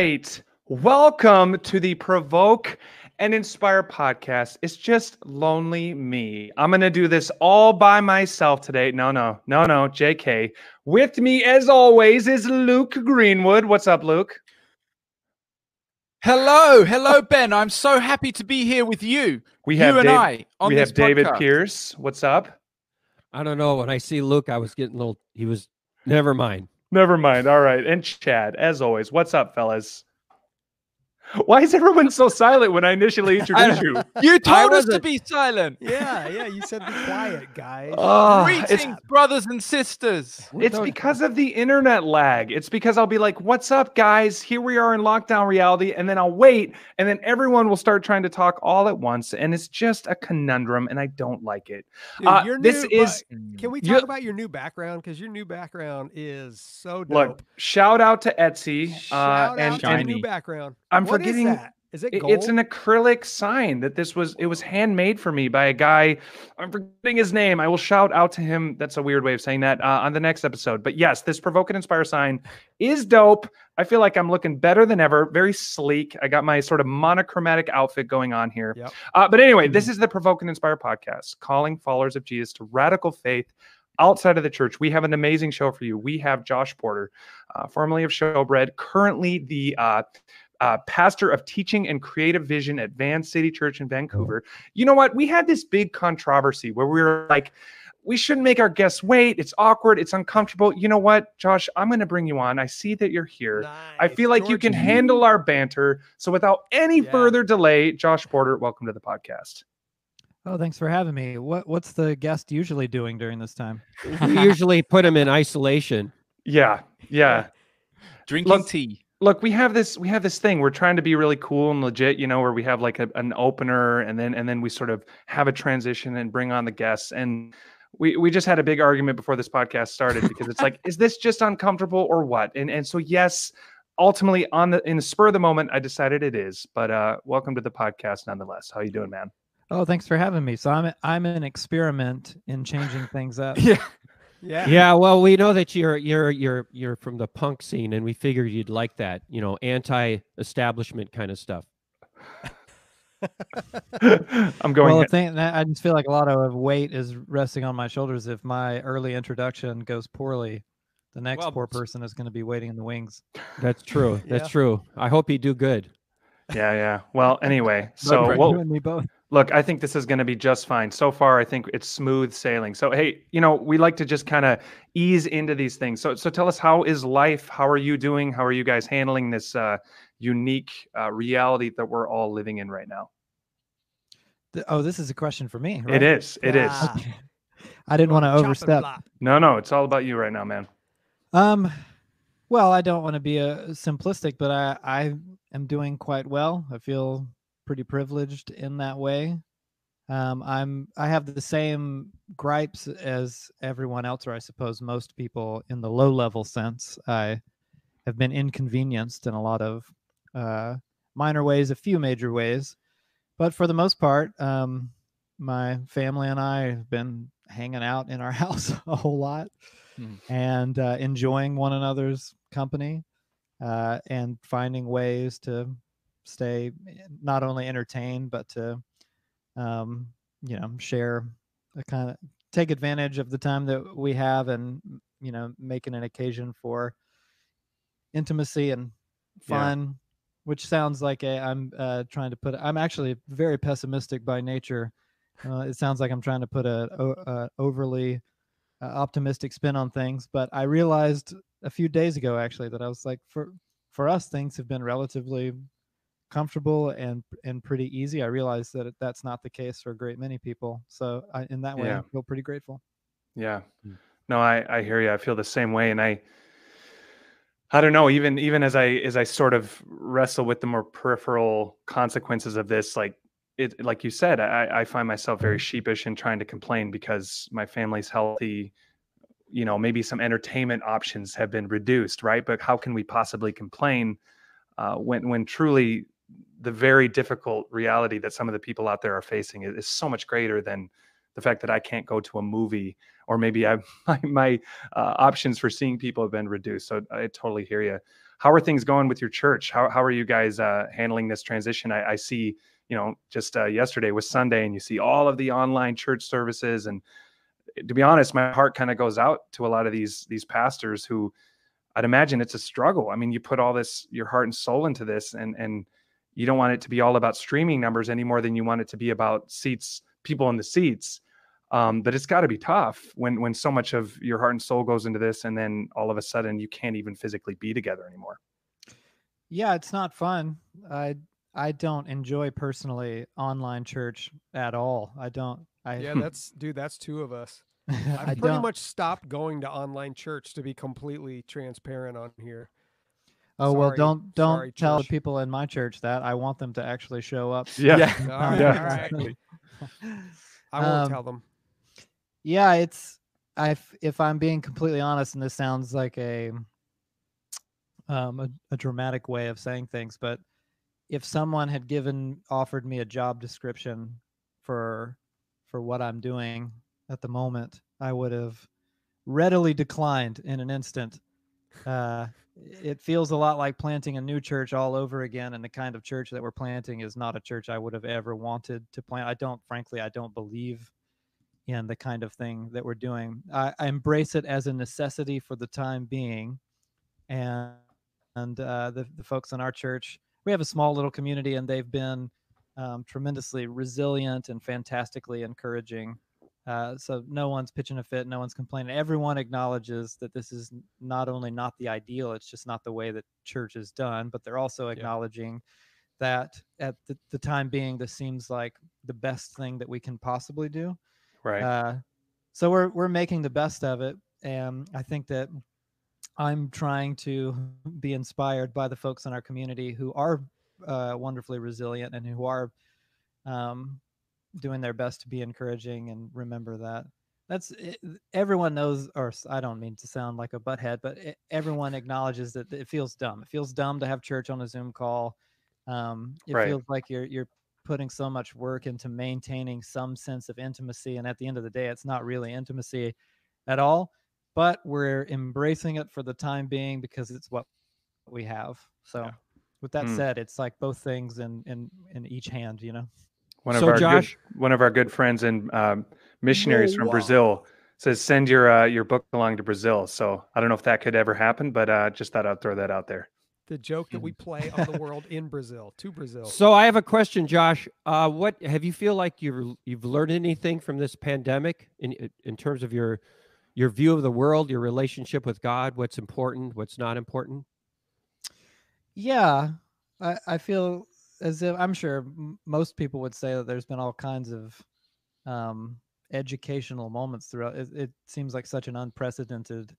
right. Welcome to the Provoke and Inspire podcast. It's just lonely me. I'm going to do this all by myself today. No, no, no, no, JK. With me, as always, is Luke Greenwood. What's up, Luke? Hello, hello, Ben. I'm so happy to be here with you. We have you and Dave- I on we this have David podcast. Pierce. What's up? I don't know. When I see Luke, I was getting a little. He was. Never mind. Never mind. All right. And Chad, as always. What's up, fellas? Why is everyone so silent when I initially introduce you? You told us to be silent. Yeah, yeah. You said be quiet, guys. Oh, it's Greetings, brothers and sisters. It's because of the internet lag. It's because I'll be like, "What's up, guys? Here we are in lockdown reality," and then I'll wait, and then everyone will start trying to talk all at once, and it's just a conundrum, and I don't like it. Dude, uh, your this new- is- Can we you- talk about your new background? Because your new background is so dope. Look, shout out to Etsy, uh, Shout and, out to your new background. I'm What is forgetting- that? Is it gold? it's an acrylic sign that this was. It was handmade for me by a guy. I'm forgetting his name. I will shout out to him. That's a weird way of saying that uh, on the next episode. But yes, this provoke and inspire sign is dope. I feel like I'm looking better than ever. Very sleek. I got my sort of monochromatic outfit going on here. Yep. Uh, but anyway, this is the provoke and inspire podcast, calling followers of Jesus to radical faith outside of the church. We have an amazing show for you. We have Josh Porter, uh, formerly of Showbread, currently the uh, uh, pastor of teaching and creative vision at Van City Church in Vancouver. You know what? We had this big controversy where we were like, we shouldn't make our guests wait. It's awkward. It's uncomfortable. You know what, Josh? I'm going to bring you on. I see that you're here. Nice. I feel like you can is- handle our banter. So without any Yeah. further delay, Josh Porter, welcome to the podcast. Oh, thanks for having me. What what's the guest usually doing during this time? we usually put him in isolation. Yeah. Yeah. Drinking Look- tea. Look we have this we have this thing. We're trying to be really cool and legit you know where we have like a, an opener and then and then we sort of have a transition and bring on the guests. And we we just had a big argument before this podcast started because it's like is this just uncomfortable or what? And and so yes ultimately on the in the spur of the moment i decided it is. But uh welcome to the podcast nonetheless. How you doing man? Oh, thanks for having me. So I'm I'm an experiment in changing things up. yeah Yeah. Yeah. Well, we know that you're you're you're you're from the punk scene, and we figured you'd like that. You know, anti-establishment kind of stuff. i'm going well, thing I just feel like a lot of weight is resting on my shoulders. If my early introduction goes poorly, the next Well, poor person is going to be waiting in the wings. That's true. That's Yeah. true. I hope you do good. yeah yeah well anyway so Right. what you and me both. Look, I think this is going to be just fine. So far, I think it's smooth sailing. So, hey, you know, we like to just kind of ease into these things. So, so tell us, how is life? How are you doing? How are you guys handling this uh, unique uh, reality that we're all living in right now? Th- Oh, this is a question for me. It right? is. It is. Ah, I didn't want to overstep. No, no, it's all about you right now, man. Um, well, I don't want to be a simplistic, but I I am doing quite well. I feel pretty privileged in that way. Um, I'm I have the same gripes as everyone else, or I suppose most people in the low level sense. I have been inconvenienced in a lot of uh, minor ways, a few major ways, but for the most part, um, my family and I have been hanging out in our house a whole lot Hmm. and uh, enjoying one another's company uh, and finding ways to stay eh, not only entertained but to um, you know share a kind of take advantage of the time that we have and you know making an occasion for intimacy and Yeah. fun which sounds like a i'm uh, trying to put i'm actually very pessimistic by nature uh, it sounds like i'm trying to put a overly uh, optimistic spin on things but i realized a few days ago actually that i was like for for us things have been relatively comfortable and and pretty easy i realize that that's not the case for a great many people so I, in that way Yeah. i feel pretty grateful Yeah. Mm. No, I, I hear you. I feel the same way. And I, I don't know, even, even as I, as I sort of wrestle with the more peripheral consequences of this, like it, like you said, I, I find myself very sheepish in trying to complain because my family's healthy, you know, maybe some entertainment options have been reduced, right? But how can we possibly complain uh, when, when truly the very difficult reality that some of the people out there are facing is, is so much greater than the fact that I can't go to a movie or maybe I my, my uh, options for seeing people have been reduced. So I totally hear you. How are things going with your church? How how are you guys uh, handling this transition? I, I see, you know, just uh, yesterday was Sunday, and you see all of the online church services. And to be honest, my heart kind of goes out to a lot of these these pastors who I'd imagine it's a struggle. I mean, you put all this your heart and soul into this, and and you don't want it to be all about streaming numbers any more than you want it to be about seats, people in the seats. Um, but it's got to be tough when when so much of your heart and soul goes into this, and then all of a sudden you can't even physically be together anymore. Yeah, it's not fun. I I don't enjoy personally online church at all. I don't. I Yeah, that's dude. That's two of us. I I've pretty don't. much stopped going to online church to be completely transparent on here. Oh well, don't don't sorry, tell the people in my church that. I want them to actually show up. Yeah. All right, Yeah. all right. I won't Um, tell them. yeah it's i if i'm being completely honest and this sounds like a um a, a dramatic way of saying things but if someone had given offered me a job description for for what i'm doing at the moment i would have readily declined in an instant uh it feels a lot like planting a new church all over again and the kind of church that we're planting is not a church i would have ever wanted to plant i don't frankly i don't believe in the kind of thing that we're doing. I, I embrace it as a necessity for the time being, and and uh, the the folks in our church, we have a small little community, and they've been um, tremendously resilient and fantastically encouraging. Uh, so no one's pitching a fit, no one's complaining. Everyone acknowledges that this is not only not the ideal, it's just not the way that church is done, but they're also acknowledging that at the, the time being, this seems like the best thing that we can possibly do. Right. Uh, so we're we're making the best of it, and I think that I'm trying to be inspired by the folks in our community who are uh, wonderfully resilient and who are um, doing their best to be encouraging and remember that that's it, everyone knows or I don't mean to sound like a butthead but everyone acknowledges that it feels dumb it feels dumb to have church on a zoom call um, it Right. feels like you're you're putting so much work into maintaining some sense of intimacy and at the end of the day it's not really intimacy at all but we're embracing it for the time being because it's what we have so Yeah. with that Mm. said it's like both things in in in each hand you know One of So, our Josh- good, one of our good friends and um, missionaries from wow. Brazil says send your uh, your book along to Brazil. So I don't know if that could ever happen, but uh, just thought I'd throw that out there. The joke that we play on the world in Brazil to Brazil. So I have a question, Josh. Uh, what have you feel like you've you've learned anything from this pandemic in in terms of your your view of the world, your relationship with God, what's important, what's not important? Yeah, I, I feel as if I'm sure most people would say that there's been all kinds of um, educational moments throughout. It, it seems like such an unprecedented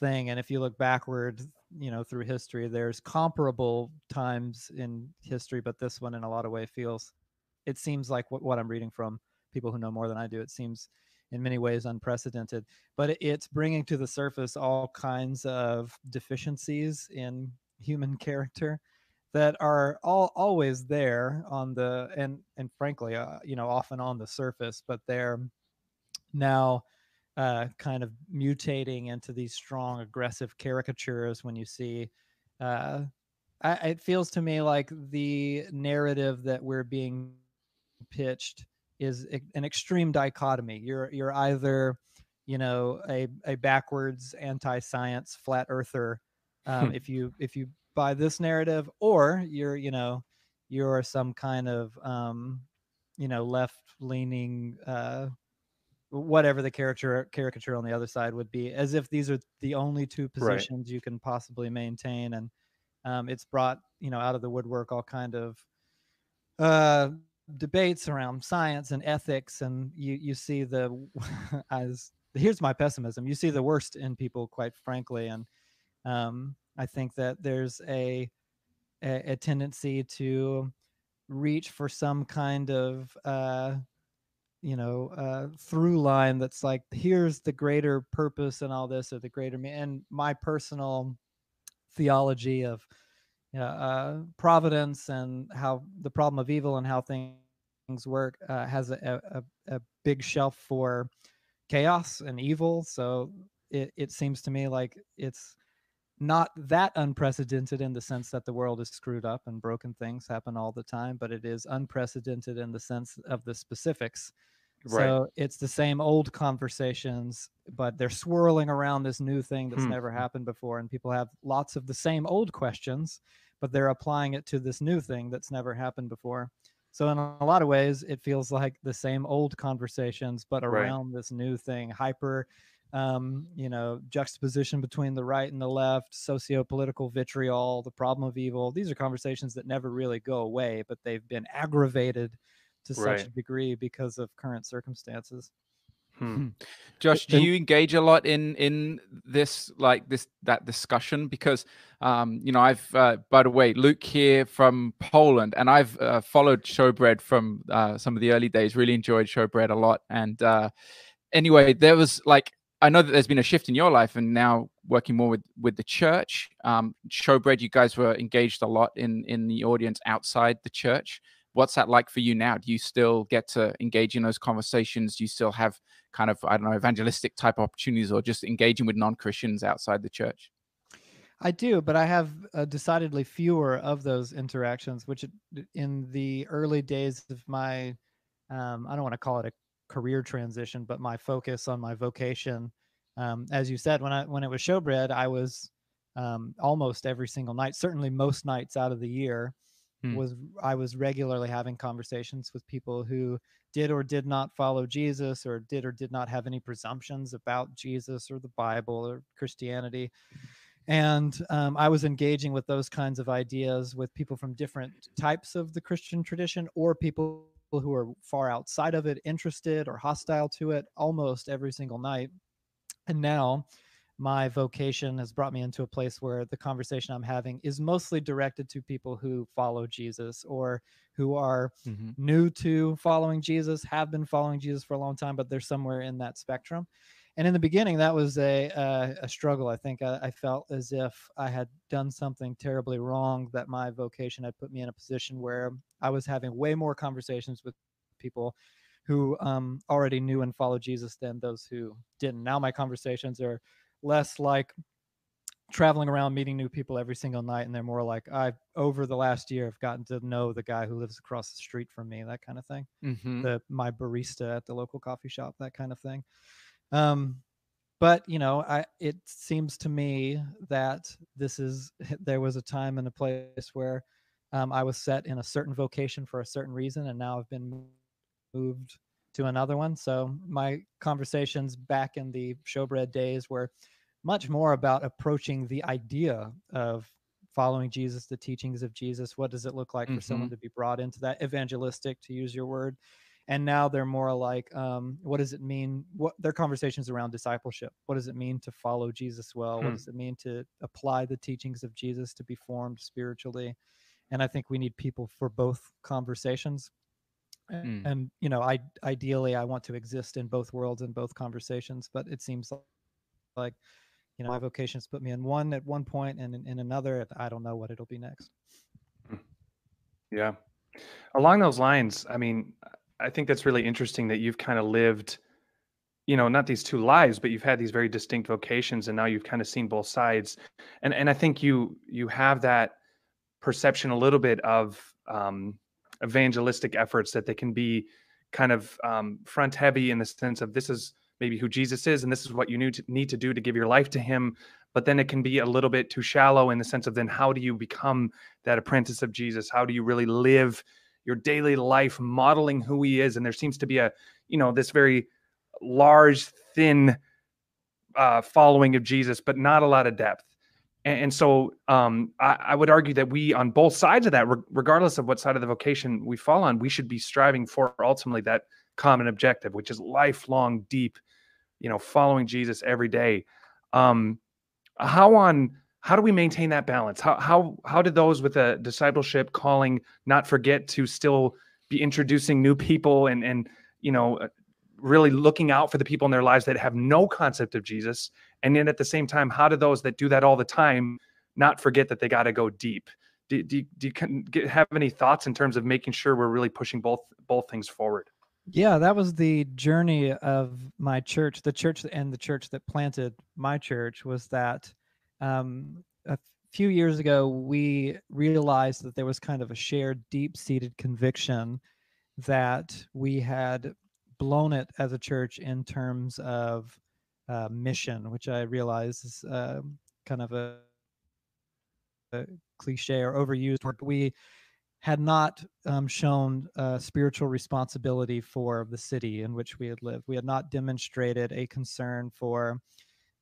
thing, and if you look backward, you know, through history, there's comparable times in history, but this one, in a lot of way, feels. It seems like what, what I'm reading from people who know more than I do. It seems in many ways unprecedented, but it- it's bringing to the surface all kinds of deficiencies in human character that are all always there on the and and frankly uh, you know often on the surface but they're now uh, kind of mutating into these strong aggressive caricatures when you see uh, I, it feels to me like the narrative that we're being pitched is an extreme dichotomy. You're you're either you know a, a backwards anti-science flat earther um, if you if you buy this narrative or you're you know you're some kind of um you know left leaning uh whatever the caricature caricature on the other side would be as if these are the only two Right. positions you can possibly maintain and um it's brought you know out of the woodwork all kind of uh debates around science and ethics and you you see the as here's my pessimism you see the worst in people quite frankly and um, I think that there's a, a a tendency to reach for some kind of uh, you know uh, through line that's like here's the greater purpose and all this or the greater me and my personal theology of uh, uh, providence and how the problem of evil and how things work uh, has a, a, a big shelf for chaos and evil. So it, it seems to me like it's not that unprecedented in the sense that the world is screwed up and broken things happen all the time, but it is unprecedented in the sense of the specifics. Right. So it's the same old conversations, but they're swirling around this new thing that's Hmm. never happened before. And people have lots of the same old questions, but they're applying it to this new thing that's never happened before. So in a lot of ways, it feels like the same old conversations, but Right. around this new thing, hyper, um, you know, juxtaposition between the right and the left, socio-political vitriol, the problem of evil. These are conversations that never really go away, but they've been aggravated to such a degree because of current circumstances. Hmm. Josh, do you engage a lot in in this like this that discussion? Because um, you know, I've uh, by the way, Luke here from Poland, and I've uh, followed Showbread from uh, some of the early days. Really enjoyed Showbread a lot. And uh, anyway, there was like I know that there's been a shift in your life, and now working more with with the church. Um, Showbread, you guys were engaged a lot in in the audience outside the church. What's that like for you now? Do you still get to engage in those conversations? Do you still have kind of I don't know evangelistic type opportunities, or just engaging with non Christians outside the church? I do, but I have uh, decidedly fewer of those interactions, which in the early days of my, um, I don't want to call it a career transition, but my focus on my vocation. Um, as you said, when I when it was showbread, I was um, almost every single night, certainly most nights out of the year, Hmm. was I was regularly having conversations with people who did or did not follow Jesus, or did or did not have any presumptions about Jesus or the Bible or Christianity and um, i was engaging with those kinds of ideas with people from different types of the christian tradition or people who are far outside of it interested or hostile to it almost every single night and now my vocation has brought me into a place where the conversation i'm having is mostly directed to people who follow jesus or who are new to following Jesus, have been following Jesus for a long time, but they're somewhere in that spectrum. And in the beginning, that was a uh, a struggle. I think I, I felt as if I had done something terribly wrong. That my vocation had put me in a position where I was having way more conversations with people who um, already knew and followed Jesus than those who didn't. Now my conversations are less like traveling around meeting new people every single night and they're more like i've over the last year i've gotten to know the guy who lives across the street from me that kind of thing Mm-hmm. the my barista at the local coffee shop that kind of thing um but you know i it seems to me that this is there was a time and a place where um, i was set in a certain vocation for a certain reason and now i've been moved to another one so my conversations back in the showbread days were much more about approaching the idea of following Jesus, the teachings of Jesus. What does it look like for someone to be brought into that evangelistic, to use your word? And now they're more like, um, what does it mean? What their conversations around discipleship? What does it mean to follow Jesus well? What Hmm. does it mean to apply the teachings of Jesus to be formed spiritually? And I think we need people for both conversations. Mm. And you know, I ideally I want to exist in both worlds and both conversations, but it seems like you know my vocations put me in one at one point and in, in another i don't know what it'll be next Yeah. Along those lines, I mean, I think that's really interesting that you've kind of lived, you know, not these two lives, but you've had these very distinct vocations and now you've kind of seen both sides. And and I think you you have that perception a little bit of um evangelistic efforts that they can be kind of um front heavy in the sense of this is maybe who Jesus is and this is what you need to, need to do to give your life to him but then it can be a little bit too shallow in the sense of then how do you become that apprentice of Jesus? How do you really live your daily life modeling who he is? And there seems to be a, you know, this very large, thin uh, following of Jesus, but not a lot of depth. And, so um, I, I would argue that we, on both sides of that, re- regardless of what side of the vocation we fall on, we should be striving for ultimately that common objective, which is lifelong, deep, you know, following Jesus every day. Um, how on how do we maintain that balance how how how did those with a discipleship calling not forget to still be introducing new people and and you know uh, really looking out for the people in their lives that have no concept of jesus and then at the same time how do those that do that all the time not forget that they got to go deep do, do, do you have any thoughts in terms of making sure we're really pushing both both things forward? Yeah, that was the journey of my church. The church and the church that planted my church was that um, a few years ago we realized that there was kind of a shared, deep-seated conviction that we had blown it as a church in terms of uh, mission, which I realize is uh, kind of a, a, cliche or overused word. We had not um, shown uh, spiritual responsibility for the city in which we had lived. We had not demonstrated a concern for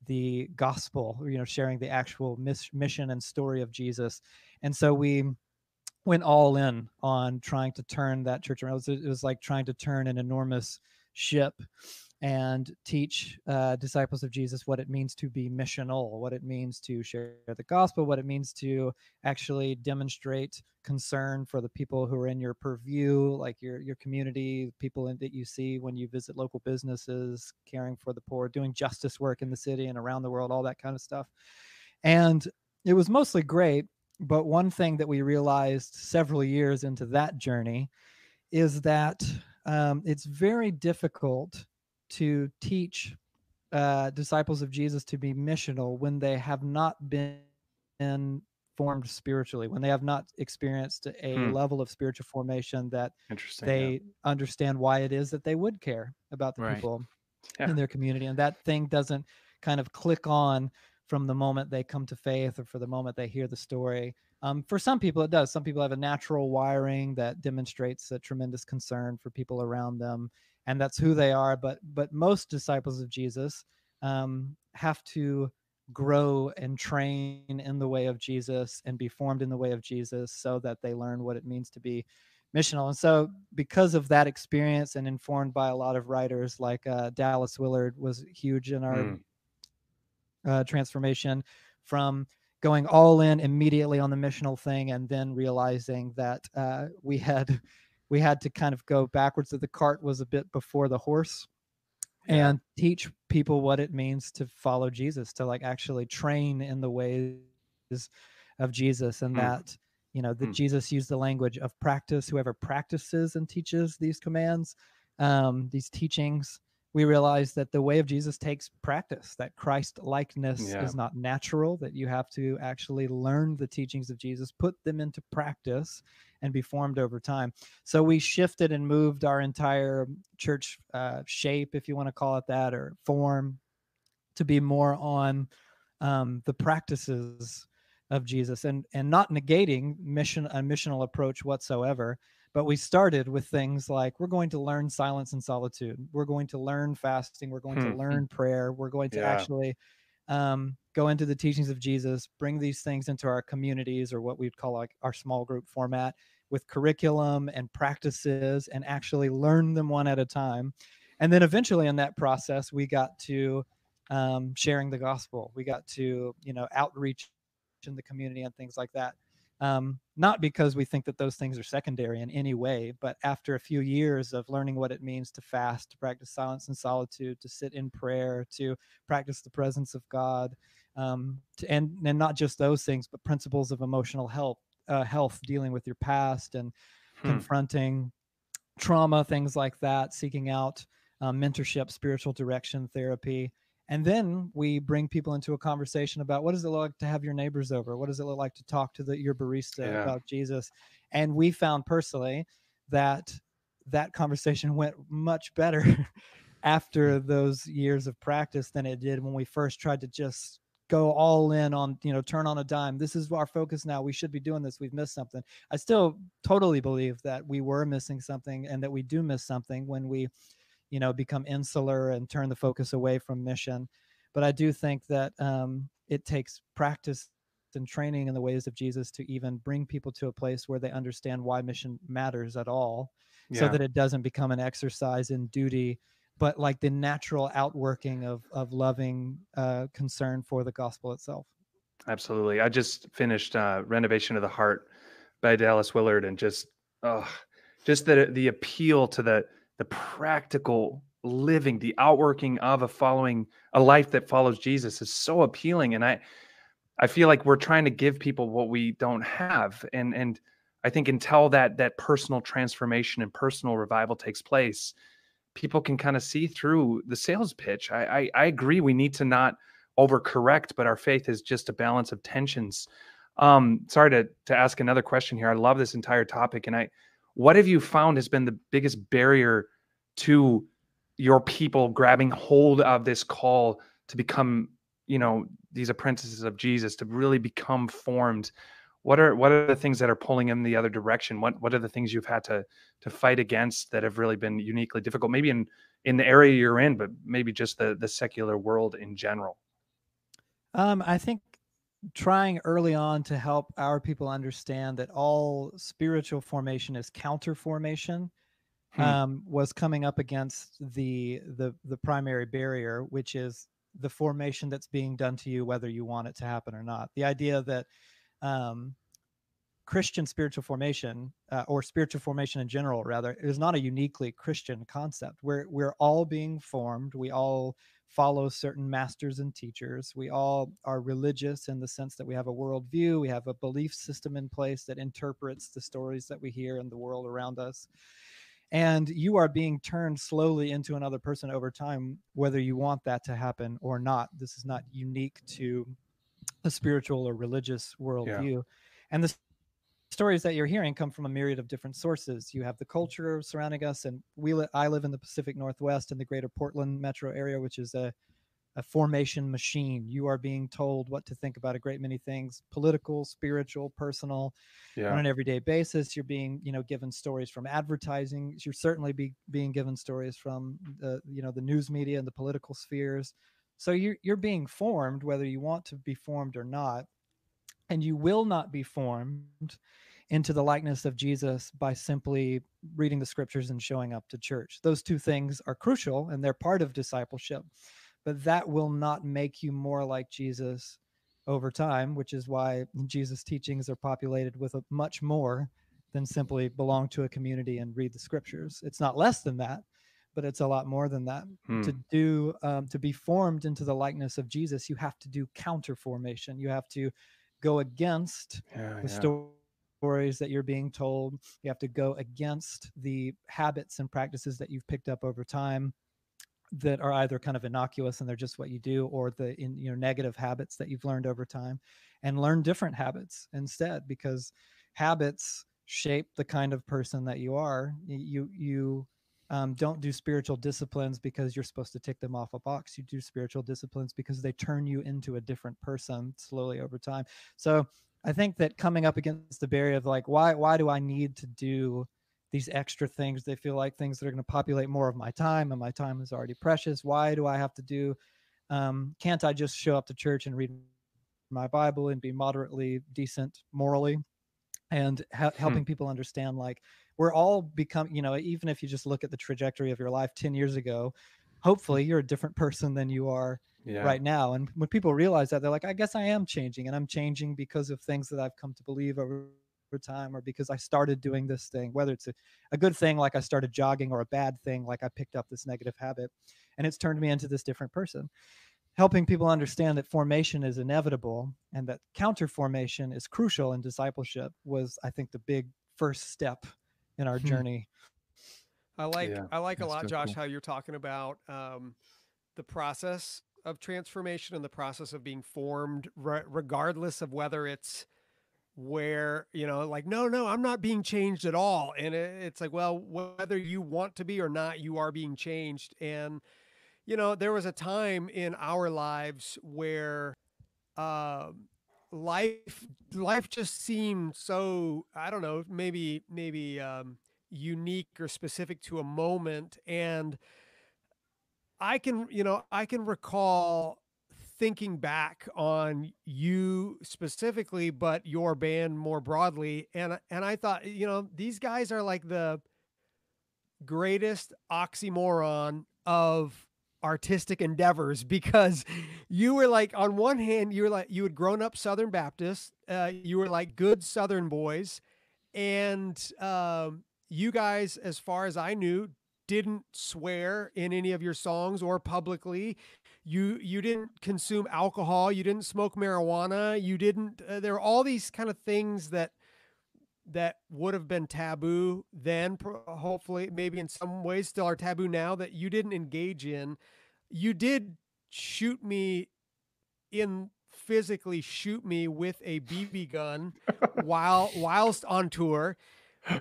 the gospel, you know, sharing the actual mis- mission and story of Jesus. And so we went all in on trying to turn that church around. It was, it was like trying to turn an enormous ship and teach uh, disciples of Jesus what it means to be missional, what it means to share the gospel, what it means to actually demonstrate concern for the people who are in your purview, like your your community, people in, that you see when you visit local businesses, caring for the poor, doing justice work in the city and around the world, all that kind of stuff. And it was mostly great, but one thing that we realized several years into that journey is that um, it's very difficult to teach uh, disciples of Jesus to be missional when they have not been formed spiritually, when they have not experienced a Hmm. level of spiritual formation that they understand why it is that they would care about the Right. people Yeah. in their community. And that thing doesn't kind of click on from the moment they come to faith or for the moment they hear the story. Um, for some people, it does. Some people have a natural wiring that demonstrates a tremendous concern for people around them, and that's who they are. But but most disciples of Jesus um, have to grow and train in the way of Jesus and be formed in the way of Jesus, so that they learn what it means to be missional. And so, because of that experience, and informed by a lot of writers like uh, Dallas Willard, was huge in our Mm. uh, transformation from going all in immediately on the missional thing and then realizing that uh, we had we had to kind of go backwards that the cart was a bit before the horse Yeah. and teach people what it means to follow jesus to like actually train in the ways of jesus and Hmm. that you know that Hmm. jesus used the language of practice whoever practices and teaches these commands um, these teachings we realize that the way of Jesus takes practice, that Christ likeness Yeah. is not natural, that you have to actually learn the teachings of Jesus, put them into practice, and be formed over time. So we shifted and moved our entire church uh, shape, if you want to call it that, or form, to be more on um, the practices of Jesus and and not negating mission a missional approach whatsoever but we started with things like we're going to learn silence and solitude we're going to learn fasting we're going to Hmm. learn prayer we're going to Yeah. actually um, go into the teachings of jesus bring these things into our communities or what we'd call like our small group format with curriculum and practices and actually learn them one at a time. And then eventually in that process we got to um, sharing the gospel. We got to you know outreach in the community and things like that um, not because we think that those things are secondary in any way, but after a few years of learning what it means to fast, to practice silence and solitude, to sit in prayer, to practice the presence of God, um, to, and and not just those things, but principles of emotional health, uh, health, dealing with your past and Hmm. confronting trauma, things like that, seeking out um, mentorship, spiritual direction, therapy. And then we bring people into a conversation about what does it look like to have your neighbors over? What does it look like to talk to the, your barista Yeah. about Jesus? And we found personally that that conversation went much better after hmm. those years of practice than it did when we first tried to just go all in on you know turn on a dime this is our focus now we should be doing this we've missed something i still totally believe that we were missing something and that we do miss something when we you know become insular and turn the focus away from mission. But i do think that um, it takes practice and training in the ways of jesus to even bring people to a place where they understand why mission matters at all so that it doesn't become an exercise in duty but like the natural outworking of of loving uh, concern for the gospel itself. Absolutely. I just finished uh, Renovation of the Heart by Dallas Willard, and just, oh, just the the appeal to the the practical living, the outworking of a following a life that follows Jesus is so appealing. And I, I feel like we're trying to give people what we don't have. And and I think until that that personal transformation and personal revival takes place, people can kind of see through the sales pitch. I, I, I agree we need to not overcorrect, but our faith is just a balance of tensions. Um, sorry to to ask another question here. I love this entire topic, and I, what have you found has been the biggest barrier to your people grabbing hold of this call to become, you know, these apprentices of Jesus, to really become formed? What are what are the things that are pulling in the other direction? What what are the things you've had to to fight against that have really been uniquely difficult? Maybe in in the area you're in, but maybe just the the secular world in general. Um, I think trying early on to help our people understand that all spiritual formation is counter formation hmm. um, was coming up against the the the primary barrier, which is the formation that's being done to you, whether you want it to happen or not. The idea that um, Christian spiritual formation, uh, or spiritual formation in general, rather, is not a uniquely Christian concept. We're we're all being formed. We all follow certain masters and teachers. We all are religious in the sense that we have a worldview, we have a belief system in place that interprets the stories that we hear in the world around us. And you are being turned slowly into another person over time, whether you want that to happen or not. This is not unique to a spiritual or religious worldview. Yeah. And the stories that you're hearing come from a myriad of different sources. You have the culture surrounding us, and we li- I live in the Pacific Northwest in the greater Portland metro area, which is a, a formation machine. You are being told what to think about a great many things political, spiritual, personal yeah. on an everyday basis. You're being, you know, given stories from advertising. You're certainly be, being given stories from the, you know, the news media and the political spheres. So you're, you're being formed, whether you want to be formed or not and you will not be formed into the likeness of Jesus by simply reading the scriptures and showing up to church. Those two things are crucial and they're part of discipleship, but that will not make you more like Jesus over time, which is why Jesus' teachings are populated with a much more than simply belong to a community and read the scriptures. It's not less than that, but it's a lot more than that. Hmm. To do, um, to be formed into the likeness of Jesus, you have to do counter formation. You have to go against yeah, the yeah. stories that you're being told. You have to go against the habits and practices that you've picked up over time that are either kind of innocuous and they're just what you do or the in you know negative habits that you've learned over time and learn different habits instead because habits shape the kind of person that you are you you um, don't do spiritual disciplines because you're supposed to tick them off a box. You do spiritual disciplines because they turn you into a different person slowly over time. So I think that coming up against the barrier of like, why why do I need to do these extra things? They feel like things that are going to populate more of my time, and my time is already precious. Why do I have to do? Um, can't I just show up to church and read my Bible and be moderately decent morally? and ha- hmm. helping hmm. people understand like we're all become you know even if you just look at the trajectory of your life 10 years ago hmm. hopefully you're a different person than you are yeah. right now and when people realize that they're like i guess i am changing and i'm changing because of things that i've come to believe over time or because i started doing this thing whether it's a, a good thing like i started jogging or a bad thing like i picked up this negative habit and it's turned me into this different person helping people understand that formation is inevitable and that counter formation is crucial in discipleship was i think the big first step in our hmm. journey i like yeah, i like a lot josh cool. how you're talking about um, the process of transformation and the process of being formed re- regardless of whether it's where you know like no no i'm not being changed at all and it, it's like well whether you want to be or not you are being changed and you know, there was a time in our lives where uh, life life just seemed so I don't know, maybe maybe um, unique or specific to a moment, and I can you know I can recall thinking back on you specifically, but your band more broadly, and and I thought you know these guys are like the greatest oxymoron of artistic endeavors because you were like on one hand you were like you had grown up southern baptist uh, you were like good southern boys and um, you guys as far as i knew didn't swear in any of your songs or publicly. You you didn't consume alcohol. You didn't smoke marijuana. You didn't. Uh, there are all these kind of things that that would have been taboo then. Hopefully, maybe in some ways still are taboo now that you didn't engage in. You did shoot me in physically shoot me with a BB gun while whilst on tour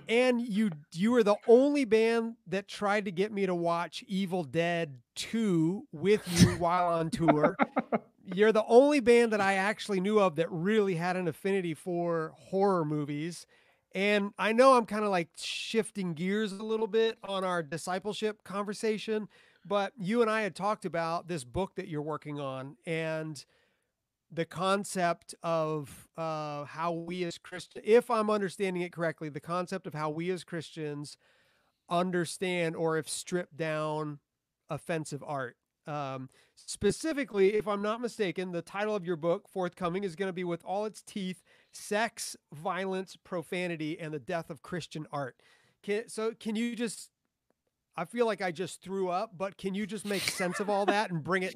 and you you were the only band that tried to get me to watch Evil Dead 2 with you while on tour. You're the only band that I actually knew of that really had an affinity for horror movies. And I know I'm kind of like shifting gears a little bit on our discipleship conversation, but you and I had talked about this book that you're working on and the concept of uh, how we as Christians, if I'm understanding it correctly, the concept of how we as Christians understand or if stripped down offensive art. Um, specifically, if I'm not mistaken, the title of your book, forthcoming, is going to be With All Its Teeth Sex, Violence, Profanity, and the Death of Christian Art. Can, so, can you just I feel like I just threw up, but can you just make sense of all that and bring it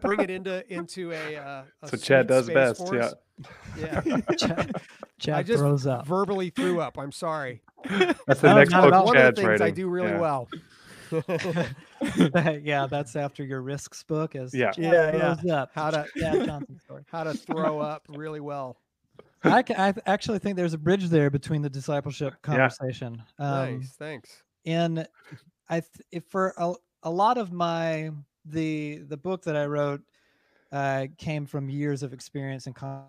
bring it into into a, uh, a so Chad does best. Yeah. Yeah. Chad, Chad I just throws up. verbally threw up. I'm sorry. That's the next book one Chad's of the things writing. I do really yeah. well. yeah, that's after your risks book. As Yeah. Chad Yeah, yeah. throws Up. How to Chad Johnson story. how to throw up really well. I, I actually think there's a bridge there between the discipleship conversation. Um, nice. Thanks. and I th- if for a, a lot of my the the book that I wrote uh, came from years of experience and con-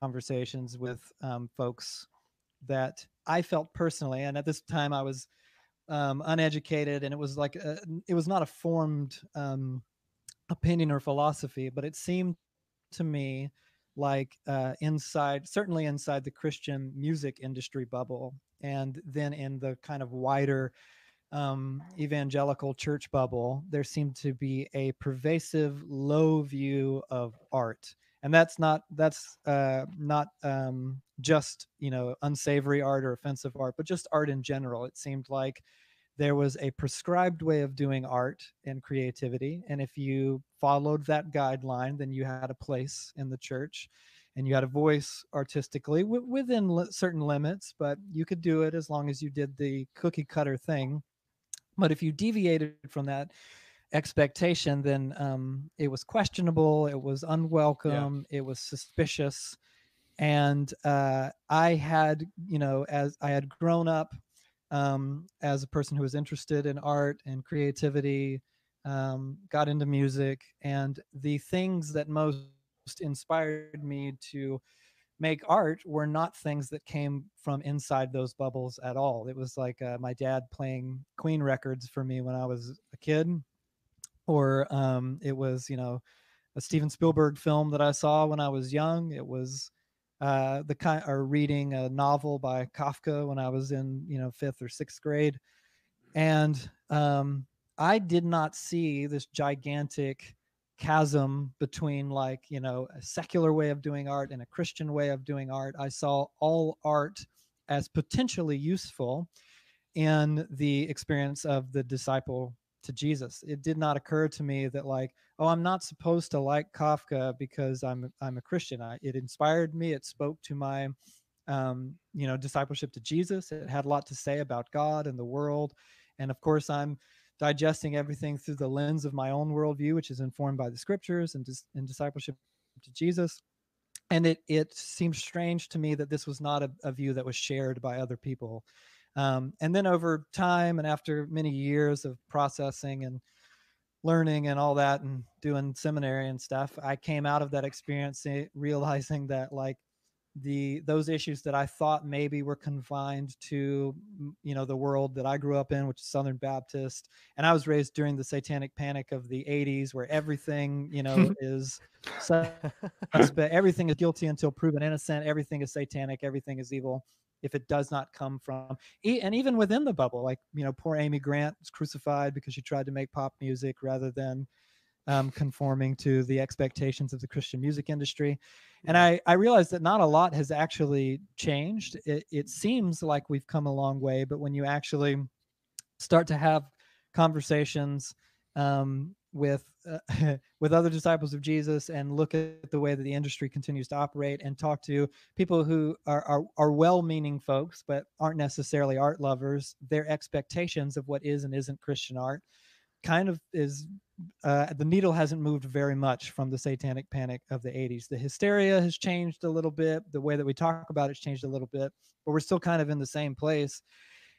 conversations with um, folks that I felt personally, and at this time I was um, uneducated, and it was like a, it was not a formed um, opinion or philosophy, but it seemed to me like uh, inside, certainly inside the Christian music industry bubble, and then in the kind of wider um, evangelical church bubble, there seemed to be a pervasive low view of art, and that's not that's uh, not um, just you know unsavory art or offensive art, but just art in general. It seemed like there was a prescribed way of doing art and creativity, and if you followed that guideline, then you had a place in the church. And you had a voice artistically w- within li- certain limits, but you could do it as long as you did the cookie cutter thing but if you deviated from that expectation, then um, it was questionable, it was unwelcome, it was suspicious. And uh, I had, you know, as I had grown up um, as a person who was interested in art and creativity, um, got into music, and the things that most inspired me to make art were not things that came from inside those bubbles at all. It was like uh, my dad playing Queen records for me when I was a kid, or um, it was you know a Steven Spielberg film that I saw when I was young. It was uh, the kind or reading a novel by Kafka when I was in you know fifth or sixth grade, and um, I did not see this gigantic chasm between like you know a secular way of doing art and a christian way of doing art. I saw all art as potentially useful in the experience of the disciple to jesus it did not occur to me that like oh i'm not supposed to like kafka because i'm i'm a christian I, it inspired me it spoke to my um, you know discipleship to jesus it had a lot to say about god and the world and of course i'm digesting everything through the lens of my own worldview, which is informed by the scriptures and, dis- and discipleship to Jesus. And it it seems strange to me that this was not a, a view that was shared by other people. Um, and then over time and after many years of processing and learning and all that and doing seminary and stuff, I came out of that experience realizing that like the those issues that I thought maybe were confined to you know the world that I grew up in, which is Southern Baptist, and I was raised during the Satanic Panic of the '80s, where everything you know is suspect, everything is guilty until proven innocent, everything is satanic, everything is evil. If it does not come from, and even within the bubble, like you know, poor Amy Grant was crucified because she tried to make pop music rather than um, conforming to the expectations of the Christian music industry. And I, I realized that not a lot has actually changed. It, it seems like we've come a long way, but when you actually start to have conversations um, with uh, with other disciples of Jesus and look at the way that the industry continues to operate and talk to people who are are, are well-meaning folks but aren't necessarily art lovers their expectations of what is and isn't christian art kind of is uh, the needle hasn't moved very much from the satanic panic of the 80s the hysteria has changed a little bit. The way that we talk about it's changed a little bit but we're still kind of in the same place.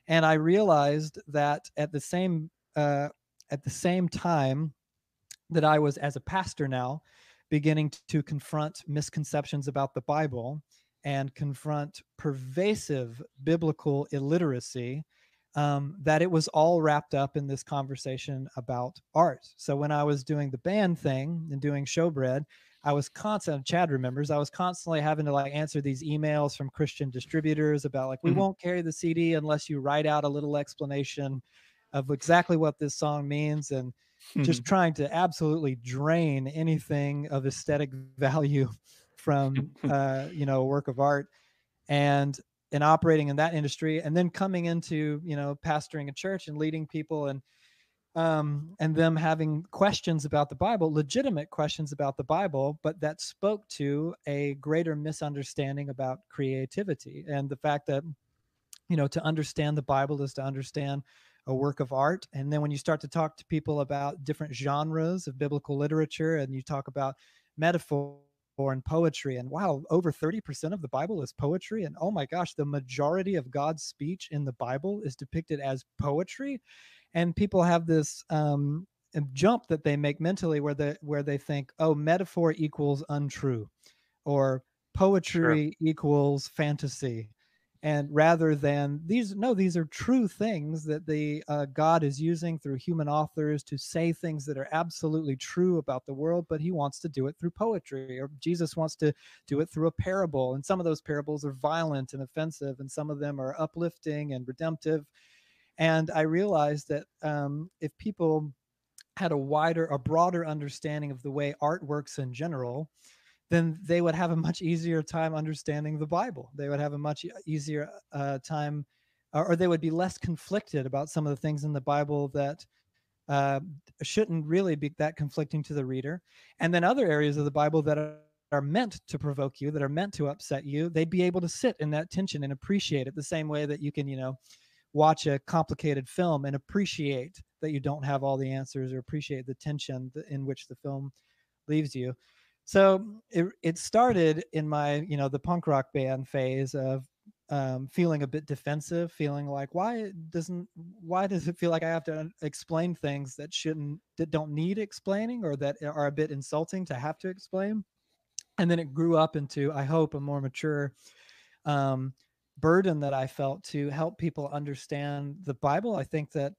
And i realized that at the same uh, at the same time that I was, as a pastor now, beginning to confront misconceptions about the Bible and confront pervasive biblical illiteracy, um, that it was all wrapped up in this conversation about art. So when I was doing the band thing and doing showbread, I was constantly, Chad remembers, I was constantly having to like answer these emails from Christian distributors about like, we mm-hmm. won't carry the CD unless you write out a little explanation of exactly what this song means and just mm-hmm. trying to absolutely drain anything of aesthetic value from uh, you know a work of art and and operating in that industry and then coming into you know pastoring a church and leading people and um, and them having questions about the Bible, legitimate questions about the Bible, but that spoke to a greater misunderstanding about creativity and the fact that, you know, to understand the Bible is to understand a work of art. And then when you start to talk to people about different genres of biblical literature and you talk about metaphor and poetry, and wow, over 30% of the Bible is poetry. And oh my gosh, the majority of God's speech in the Bible is depicted as poetry. And people have this um, jump that they make mentally where they where they think, oh, metaphor equals untrue, or poetry sure. equals fantasy and rather than these no these are true things that the uh, god is using through human authors to say things that are absolutely true about the world but he wants to do it through poetry or jesus wants to do it through a parable and some of those parables are violent and offensive and some of them are uplifting and redemptive. And i realized that um, if people had a wider a broader understanding of the way art works in general then they would have a much easier time understanding the Bible. They would have a much easier uh, time, or they would be less conflicted about some of the things in the Bible that uh, shouldn't really be that conflicting to the reader. And then other areas of the Bible that are, are meant to provoke you, that are meant to upset you, they'd be able to sit in that tension and appreciate it the same way that you can, you know, watch a complicated film and appreciate that you don't have all the answers or appreciate the tension in which the film leaves you. So it it started in my you know the punk rock band phase of um, feeling a bit defensive, feeling like why doesn't why does it feel like I have to explain things that shouldn't that don't need explaining or that are a bit insulting to have to explain, and then it grew up into I hope a more mature um, burden that I felt to help people understand the Bible. I think that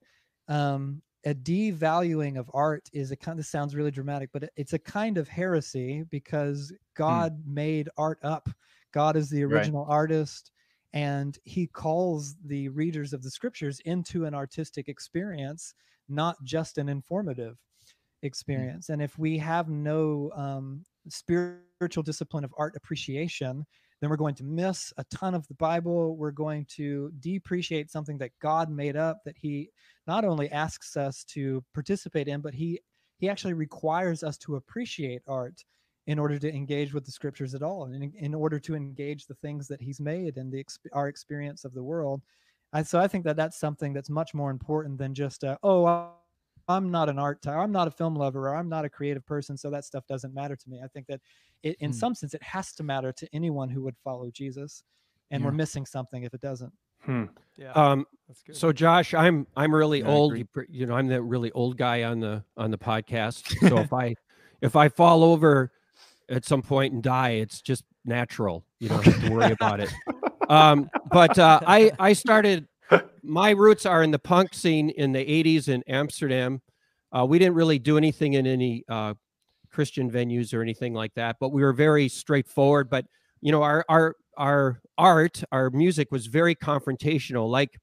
um, a devaluing of art is a kind. This sounds really dramatic, but it's a kind of heresy because hmm. God hmm. made art up. God is the original right. artist, and He calls the readers of the Scriptures into an artistic experience, not just an informative hmm. experience. Hmm. And if we have no um, spiritual discipline of art appreciation, then we're going to miss a ton of the Bible. We're going to depreciate something that God made up that He not only asks us to participate in, but He He actually requires us to appreciate art in order to engage with the scriptures at all, and in, in order to engage the things that He's made and the our experience of the world. I, so I think that that's something that's much more important than just uh, oh I'm not an art I'm not a film lover or I'm not a creative person, so that stuff doesn't matter to me. I think that it, in hmm. some sense, it has to matter to anyone who would follow Jesus, and yeah. we're missing something if it doesn't. Hmm. Yeah. Um, so Josh, I'm I'm really yeah, old. You know, I'm the really old guy on the on the podcast. So if I if I fall over at some point and die, it's just natural. You don't have to worry about it. Um, but uh, I I started my roots are in the punk scene in the 80s in Amsterdam. Uh, we didn't really do anything in any uh, Christian venues or anything like that, but we were very straightforward. But you know, our our our art, our music was very confrontational. Like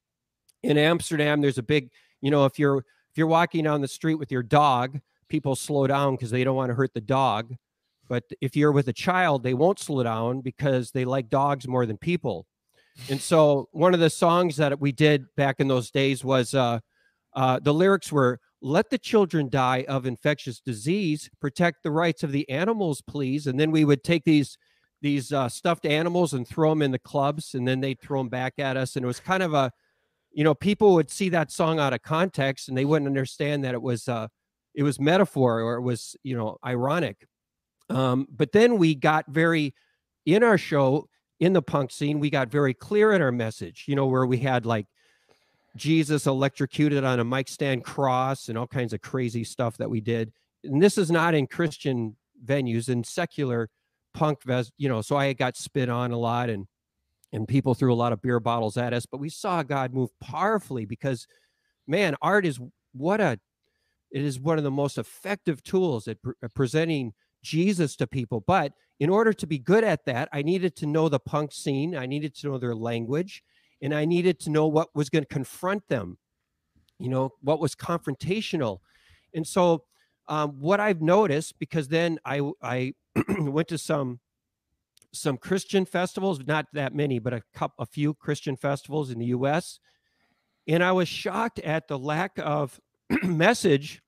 in Amsterdam, there's a big, you know, if you're if you're walking down the street with your dog, people slow down because they don't want to hurt the dog. But if you're with a child, they won't slow down because they like dogs more than people. And so one of the songs that we did back in those days was uh, uh, the lyrics were let the children die of infectious disease. Protect the rights of the animals please. And then we would take these these uh, stuffed animals and throw them in the clubs and then they'd throw them back at us. And it was kind of a you know people would see that song out of context and they wouldn't understand that it was uh it was metaphor or it was you know ironic. Um but then we got very in our show in the punk scene we got very clear in our message you know where we had like Jesus electrocuted on a mic stand cross and all kinds of crazy stuff that we did. And this is not in Christian venues in secular punk you know, so I got spit on a lot and and people threw a lot of beer bottles at us, but we saw God move powerfully because man, art is what a it is one of the most effective tools at pre- presenting Jesus to people. But in order to be good at that, I needed to know the punk scene, I needed to know their language, and I needed to know what was going to confront them, you know, what was confrontational. And so, um, what I've noticed, because then I I went to some some Christian festivals, not that many, but a couple, a few Christian festivals in the U.S., and I was shocked at the lack of message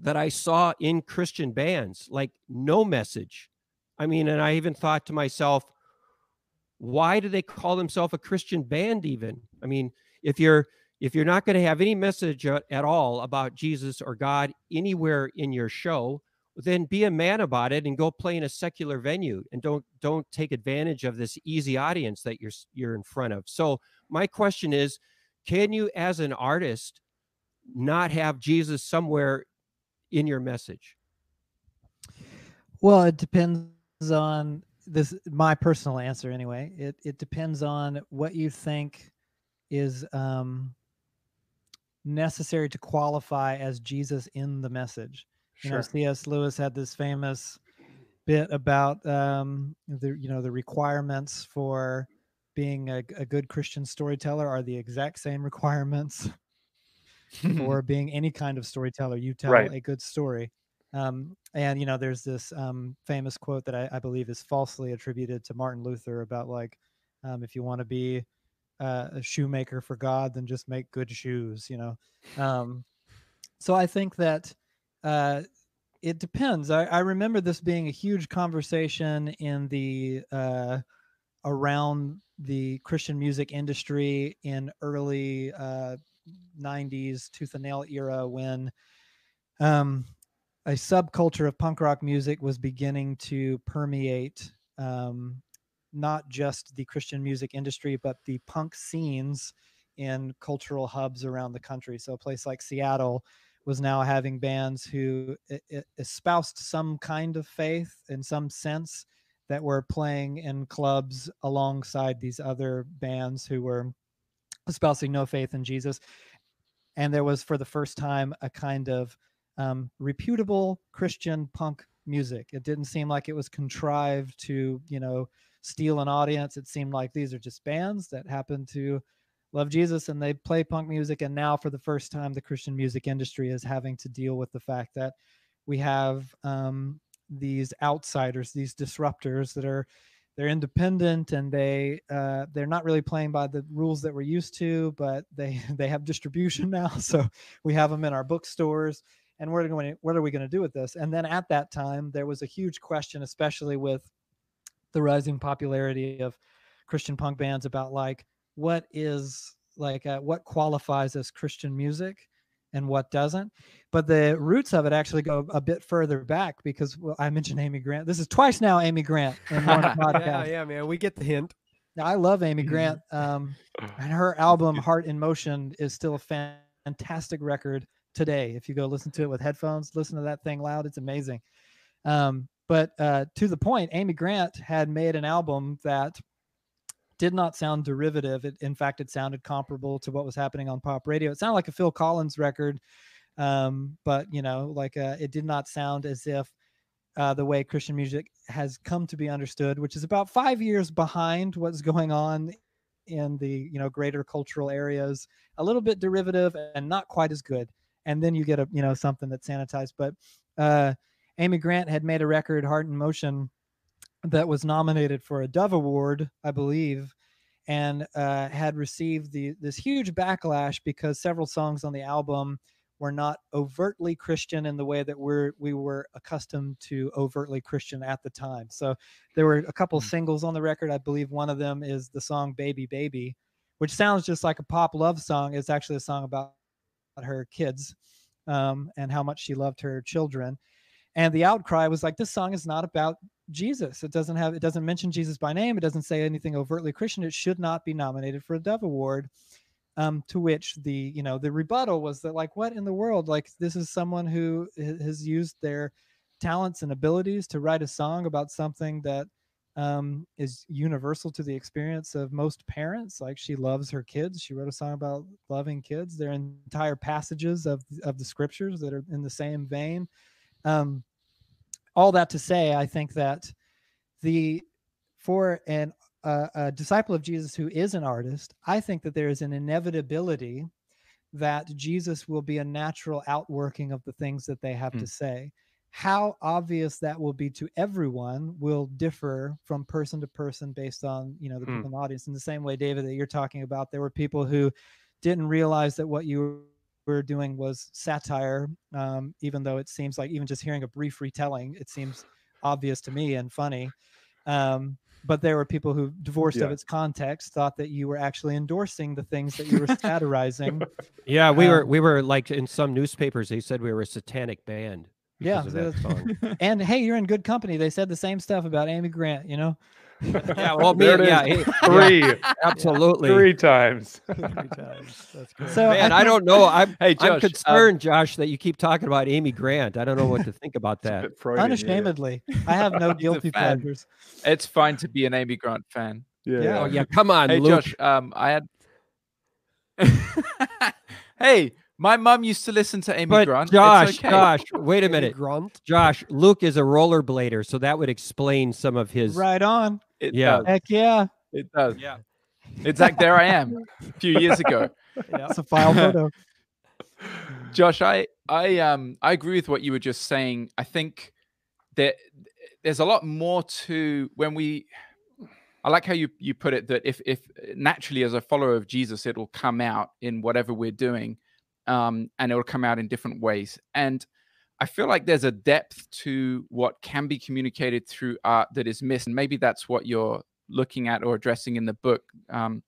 that I saw in Christian bands, like no message. I mean, and I even thought to myself, why do they call themselves a Christian band even? I mean, if you're if you're not going to have any message at all about Jesus or God anywhere in your show, then be a man about it and go play in a secular venue and don't don't take advantage of this easy audience that you're you're in front of. So my question is, can you as an artist not have Jesus somewhere in your message? Well, it depends on this my personal answer anyway. It it depends on what you think is um, necessary to qualify as Jesus in the message. Sure. You know, C.S. Lewis had this famous bit about um, the you know the requirements for being a, a good Christian storyteller are the exact same requirements for being any kind of storyteller. You tell right. a good story. Um, and you know, there's this um, famous quote that I, I, believe is falsely attributed to Martin Luther about like, um, if you want to be uh, a shoemaker for God, then just make good shoes. You know, um, so I think that uh, it depends. I, I, remember this being a huge conversation in the uh, around the Christian music industry in early 90s uh, tooth and nail era when um, a subculture of punk rock music was beginning to permeate um, not just the Christian music industry, but the punk scenes in cultural hubs around the country. So a place like Seattle was now having bands who espoused some kind of faith in some sense that were playing in clubs alongside these other bands who were espousing no faith in Jesus. And there was, for the first time, a kind of um, reputable Christian punk music. It didn't seem like it was contrived to, you know, steal an audience. It seemed like these are just bands that happen to love Jesus and they play punk music. And now, for the first time, the Christian music industry is having to deal with the fact that we have um, these outsiders, these disruptors that are they're independent and they uh, they're not really playing by the rules that we're used to, but they they have distribution now, so we have them in our bookstores and what are, going, what are we going to do with this? And then at that time, there was a huge question, especially with the rising popularity of Christian punk bands, about like what is like uh, what qualifies as Christian music and what doesn't. But the roots of it actually go a bit further back because well, I mentioned Amy Grant. This is twice now, Amy Grant in one podcast. Yeah, yeah, man, we get the hint. I love Amy Grant, um, and her album "Heart in Motion" is still a fantastic record today. If you go listen to it with headphones, listen to that thing loud. It's amazing. Um, but uh, to the point, Amy Grant had made an album that did not sound derivative. It, in fact, it sounded comparable to what was happening on pop radio. It sounded like a Phil Collins record, um, but you know, like uh, it did not sound as if uh, the way Christian music has come to be understood, which is about five years behind what's going on in the you know greater cultural areas. A little bit derivative and not quite as good and then you get a you know something that's sanitized. But uh, Amy Grant had made a record, Heart in Motion, that was nominated for a Dove Award, I believe, and uh, had received the this huge backlash because several songs on the album were not overtly Christian in the way that we're we were accustomed to overtly Christian at the time. So there were a couple mm-hmm. singles on the record. I believe one of them is the song "Baby Baby," which sounds just like a pop love song. It's actually a song about her kids um, and how much she loved her children. And the outcry was like, this song is not about Jesus. It doesn't have, it doesn't mention Jesus by name. It doesn't say anything overtly Christian. It should not be nominated for a Dove Award. Um, to which the, you know, the rebuttal was that, like, what in the world? Like, this is someone who has used their talents and abilities to write a song about something that um, is universal to the experience of most parents. Like she loves her kids. She wrote a song about loving kids. There are entire passages of of the scriptures that are in the same vein. Um, all that to say, I think that the for an uh, a disciple of Jesus who is an artist, I think that there is an inevitability that Jesus will be a natural outworking of the things that they have mm. to say how obvious that will be to everyone will differ from person to person based on you know the mm. people audience in the same way david that you're talking about there were people who didn't realize that what you were doing was satire um, even though it seems like even just hearing a brief retelling it seems obvious to me and funny um, but there were people who divorced yeah. of its context thought that you were actually endorsing the things that you were satirizing yeah we um, were we were like in some newspapers they said we were a satanic band yeah. and hey, you're in good company. They said the same stuff about Amy Grant, you know? yeah, well, me, yeah, three, absolutely, three times. three times. That's good. So, Man, I, I don't know. I'm, hey, Josh, I'm um concerned, um, Josh, that you keep talking about Amy Grant. I don't know what to think about that. Unashamedly, yeah. I have no guilty pleasures. It's fine to be an Amy Grant fan. Yeah. yeah. Oh, yeah. Come on, hey, Luke. Josh. Um, I had. hey, my mom used to listen to Amy but Grant. Josh, okay. Josh, wait a minute. Grunt. Josh, Luke is a rollerblader, so that would explain some of his. Right on. It yeah. Does. Heck yeah. It does. Yeah. It's like there I am a few years ago. Yeah. It's a file photo. Josh, I I um I agree with what you were just saying. I think that there's a lot more to when we I like how you you put it that if if naturally as a follower of Jesus it will come out in whatever we're doing um, and it will come out in different ways. And I feel like there's a depth to what can be communicated through art that is missed. And maybe that's what you're looking at or addressing in the book. Um,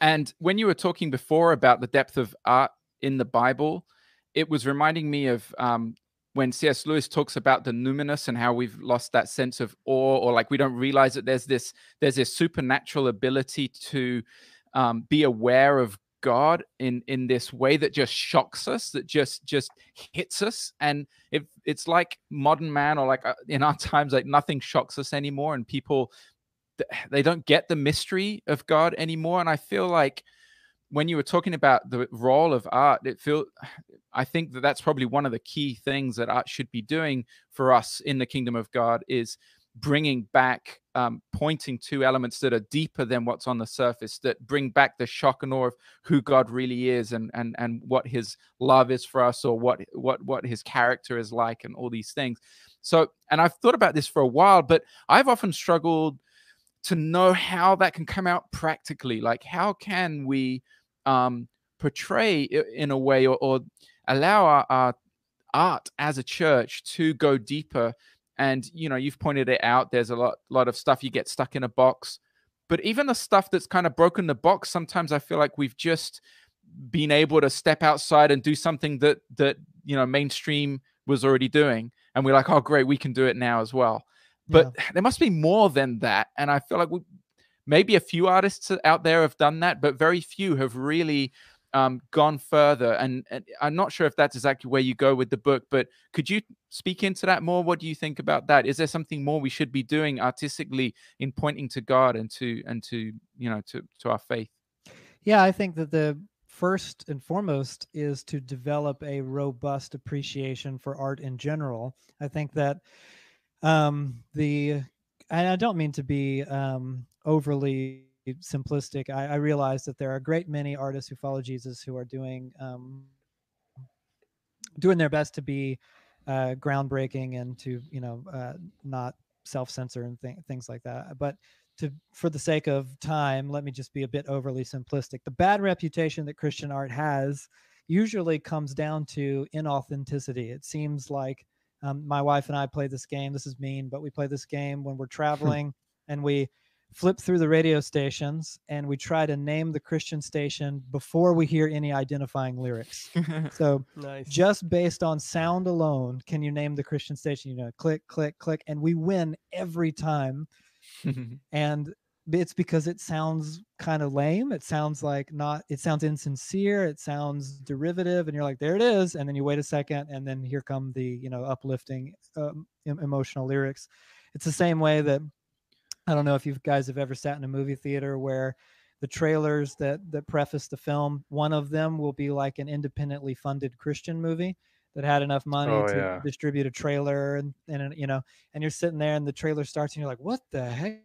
and when you were talking before about the depth of art in the Bible, it was reminding me of um, when C.S. Lewis talks about the numinous and how we've lost that sense of awe, or like we don't realize that there's this there's this supernatural ability to um, be aware of God in in this way that just shocks us, that just just hits us, and if it's like modern man or like uh, in our times, like nothing shocks us anymore, and people they don't get the mystery of God anymore, and I feel like when you were talking about the role of art, it feel I think that that's probably one of the key things that art should be doing for us in the kingdom of God is bringing back, um, pointing to elements that are deeper than what's on the surface, that bring back the shock and awe of who God really is, and and and what His love is for us, or what what what His character is like, and all these things. So, and I've thought about this for a while, but I've often struggled to know how that can come out practically. Like, how can we um, portray in a way, or, or allow our, our art as a church to go deeper and you know you've pointed it out there's a lot lot of stuff you get stuck in a box. But even the stuff that's kind of broken the box sometimes i feel like we've just been able to step outside and do something that that you know mainstream was already doing. And we're like oh great we can do it now as well. But yeah. there must be more than that. And i feel like we, maybe a few artists out there have done that but very few have really um, gone further. And, and, I'm not sure if that's exactly where you go with the book, but could you speak into that more? What do you think about that? Is there something more we should be doing artistically in pointing to God and to and to you know to to our faith? Yeah, I think that the first and foremost is to develop a robust appreciation for art in general. I think that um, the and I don't mean to be um, overly simplistic. I, I, realize that there are a great many artists who follow Jesus who are doing um, doing their best to be uh, groundbreaking and to you know uh, not self censor and th- things like that. But to for the sake of time, let me just be a bit overly simplistic. The bad reputation that Christian art has usually comes down to inauthenticity. It seems like um, my wife and I play this game. This is mean, but we play this game when we're traveling and we flip through the radio stations and we try to name the Christian station before we hear any identifying lyrics. so nice. just based on sound alone, can you name the Christian station? You know, click, click, click, and we win every time. and it's because it sounds kind of lame. It sounds like not, it sounds insincere. It sounds derivative. And you're like, there it is. And then you wait a second and then here come the, you know, uplifting um, emotional lyrics. It's the same way that I don't know if you guys have ever sat in a movie theater where the trailers that that preface the film, one of them will be like an independently funded Christian movie that had enough money oh, to yeah. distribute a trailer and and you know, and you're sitting there and the trailer starts and you're like, what the heck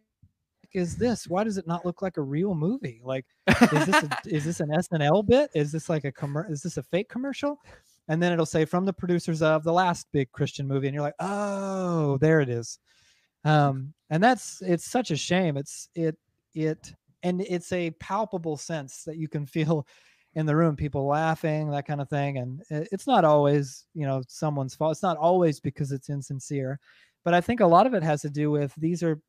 is this? Why does it not look like a real movie? Like, is this a, is this an SNL bit? Is this like a commer- Is this a fake commercial? And then it'll say from the producers of the last big Christian movie, and you're like, oh, there it is. Um, and that's it's such a shame. It's it it and it's a palpable sense that you can feel in the room, people laughing, that kind of thing. And it's not always, you know, someone's fault. It's not always because it's insincere, but I think a lot of it has to do with these are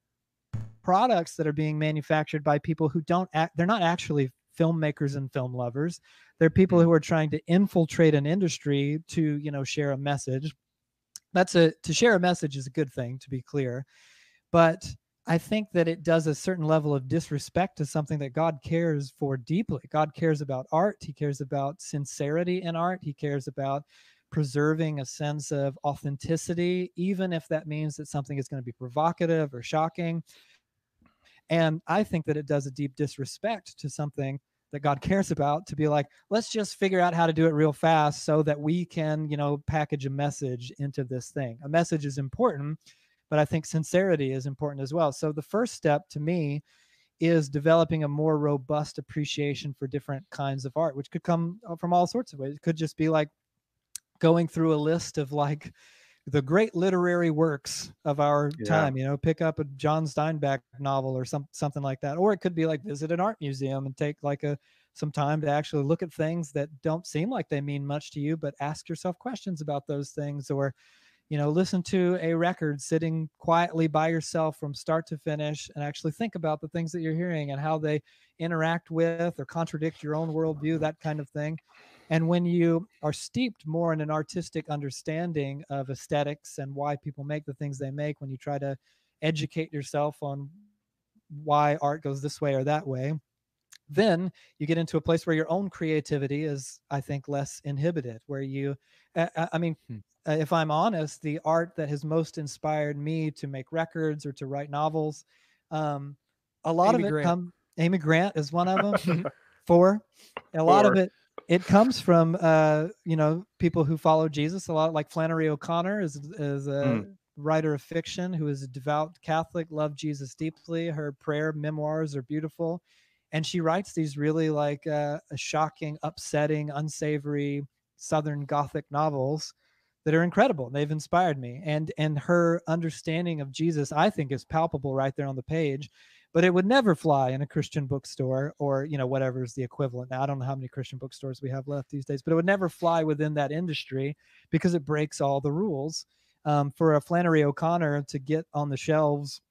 products that are being manufactured by people who don't act. They're not actually filmmakers and film lovers. They're people mm-hmm. who are trying to infiltrate an industry to, you know, share a message that's a to share a message is a good thing to be clear but i think that it does a certain level of disrespect to something that god cares for deeply. God cares about art he cares about sincerity in art he cares about preserving a sense of authenticity even if that means that something is going to be provocative or shocking. And i think that it does a deep disrespect to something that God cares about to be like, let's just figure out how to do it real fast so that we can, you know, package a message into this thing. A message is important, but I think sincerity is important as well. So the first step to me is developing a more robust appreciation for different kinds of art, which could come uh, from all sorts of ways. It could just be like going through a list of like, the great literary works of our yeah. time. You know, pick up a John Steinbeck novel or some something like that, or it could be like visit an art museum and take like a some time to actually look at things that don't seem like they mean much to you, but ask yourself questions about those things, or you know, listen to a record sitting quietly by yourself from start to finish and actually think about the things that you're hearing and how they interact with or contradict your own worldview, that kind of thing. And when you are steeped more in an artistic understanding of aesthetics and why people make the things they make, when you try to educate yourself on why art goes this way or that way, then you get into a place where your own creativity is, I think, less inhibited. Where you, I mean, hmm. if I'm honest, the art that has most inspired me to make records or to write novels, um, a lot Amy of it Grant. come. Amy Grant is one of them. Four. A lot of it it comes from uh, you know people who follow Jesus a lot, like Flannery O'Connor is is a mm. writer of fiction who is a devout Catholic, loved Jesus deeply. Her prayer memoirs are beautiful, and she writes these really like uh, shocking, upsetting, unsavory Southern Gothic novels that are incredible. They've inspired me, and and her understanding of Jesus, I think, is palpable right there on the page but it would never fly in a Christian bookstore or you know whatever is the equivalent. Now I don't know how many Christian bookstores we have left these days, but it would never fly within that industry because it breaks all the rules. Um, for a Flannery O'Connor to get on the shelves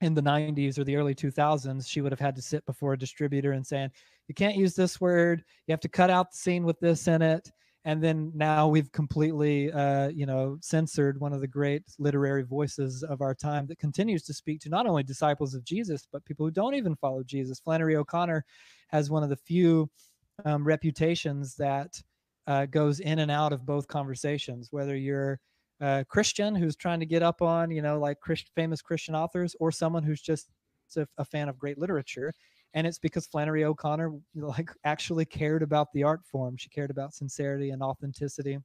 in the 90s or the early 2000s, she would have had to sit before a distributor and saying, "You can't use this word. You have to cut out the scene with this in it." And then now we've completely uh, you know censored one of the great literary voices of our time that continues to speak to not only disciples of jesus but people who don't even follow jesus. Flannery o'connor has one of the few um, reputations that uh, goes in and out of both conversations whether you're a christian who's trying to get up on you know like Christ, famous christian authors or someone who's just a, a fan of great literature and it's because Flannery O'Connor like actually cared about the art form. She cared about sincerity and authenticity.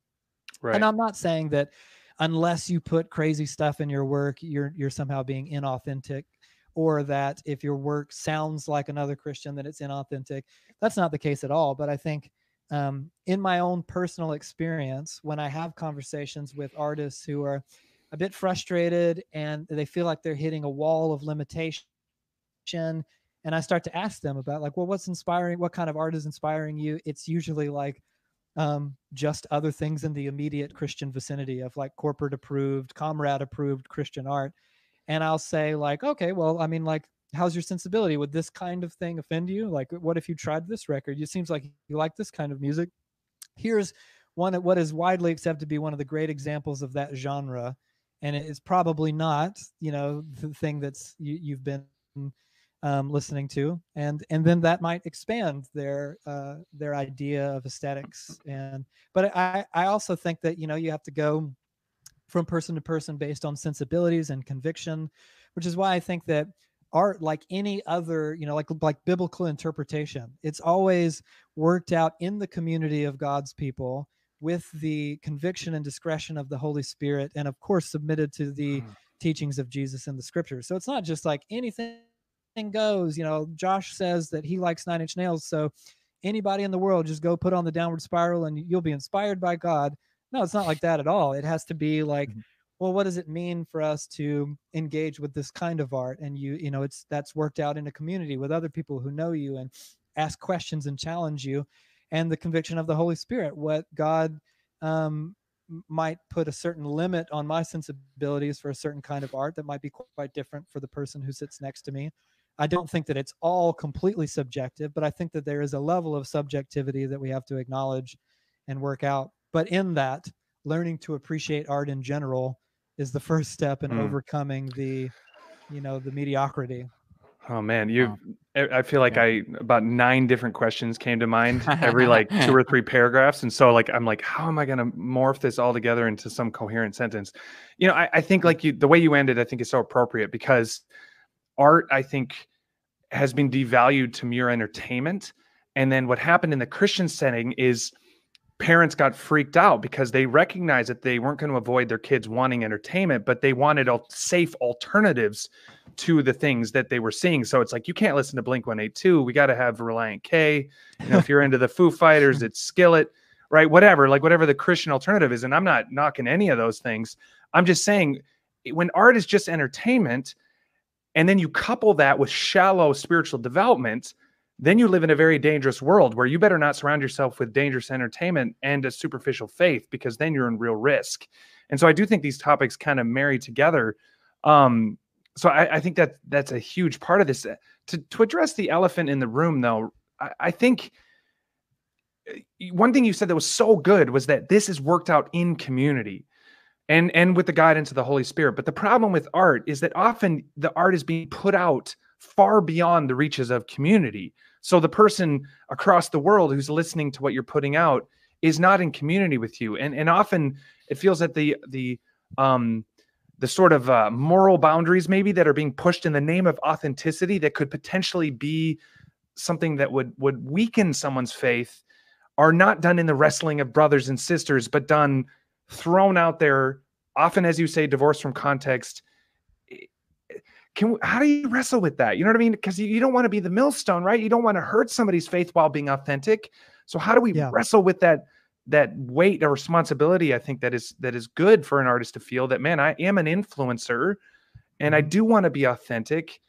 Right. And I'm not saying that unless you put crazy stuff in your work, you're you're somehow being inauthentic or that if your work sounds like another Christian that it's inauthentic. That's not the case at all, but I think um, in my own personal experience, when I have conversations with artists who are a bit frustrated and they feel like they're hitting a wall of limitation and I start to ask them about like, well, what's inspiring? What kind of art is inspiring you? It's usually like um, just other things in the immediate Christian vicinity of like corporate approved, comrade approved Christian art. And I'll say like, okay, well, I mean, like, how's your sensibility? Would this kind of thing offend you? Like, what if you tried this record? It seems like you like this kind of music. Here's one what is widely accepted to be one of the great examples of that genre, and it's probably not, you know, the thing that's you, you've been um, listening to, and and then that might expand their uh, their idea of aesthetics. And but I I also think that you know you have to go from person to person based on sensibilities and conviction, which is why I think that art like any other you know like like biblical interpretation it's always worked out in the community of god's people with the conviction and discretion of the holy spirit and of course submitted to the mm. teachings of jesus in the scriptures so it's not just like anything goes. You know, Josh says that he likes Nine Inch Nails, so anybody in the world just go put on the downward spiral and you'll be inspired by God. No, it's not like that at all. It has to be like, mm-hmm. well, what does it mean for us to engage with this kind of art? And you, you know, it's that's worked out in a community with other people who know you and ask questions and challenge you, and the conviction of the Holy Spirit. What God um, might put a certain limit on my sensibilities for a certain kind of art that might be quite different for the person who sits next to me I don't think that it's all completely subjective, but I think that there is a level of subjectivity that we have to acknowledge and work out. But in that, learning to appreciate art in general is the first step in mm. overcoming the, you know, the mediocrity. Oh man, you I feel like yeah. I about nine different questions came to mind every like two or three paragraphs. And so like I'm like, how am I gonna morph this all together into some coherent sentence? You know, I, I think like you the way you ended, I think is so appropriate because art, I think, has been devalued to mere entertainment. And then what happened in the Christian setting is parents got freaked out because they recognized that they weren't going to avoid their kids wanting entertainment, but they wanted safe alternatives to the things that they were seeing. So it's like you can't listen to Blink 182. We got to have Relient K. You know, if you're into the Foo Fighters, it's Skillet, right? Whatever, like whatever the Christian alternative is. And I'm not knocking any of those things. I'm just saying when art is just entertainment, and then you couple that with shallow spiritual development, then you live in a very dangerous world where you better not surround yourself with dangerous entertainment and a superficial faith because then you're in real risk. And so I do think these topics kind of marry together. Um, so I, I, think that that's a huge part of this. To to address the elephant in the room, though, I, I think eh, one thing you said that was so good was that this is worked out in community and and with the guidance of the holy spirit. But the problem with art is that often the art is being put out far beyond the reaches of community. So the person across the world who's listening to what you're putting out is not in community with you. And and often it feels that the the um the sort of uh, moral boundaries maybe that are being pushed in the name of authenticity that could potentially be something that would would weaken someone's faith are not done in the wrestling of brothers and sisters but done thrown out there, often as you say, divorced from context. Can how do you wrestle with that? You know what I mean? Because you, you don't want to be the millstone, right? You don't want to hurt somebody's faith while being authentic. So how do we yeah. wrestle with that that weight or responsibility? I think that is that is good for an artist to feel that man, I am an influencer, and I mm-hmm. do want to be authentic,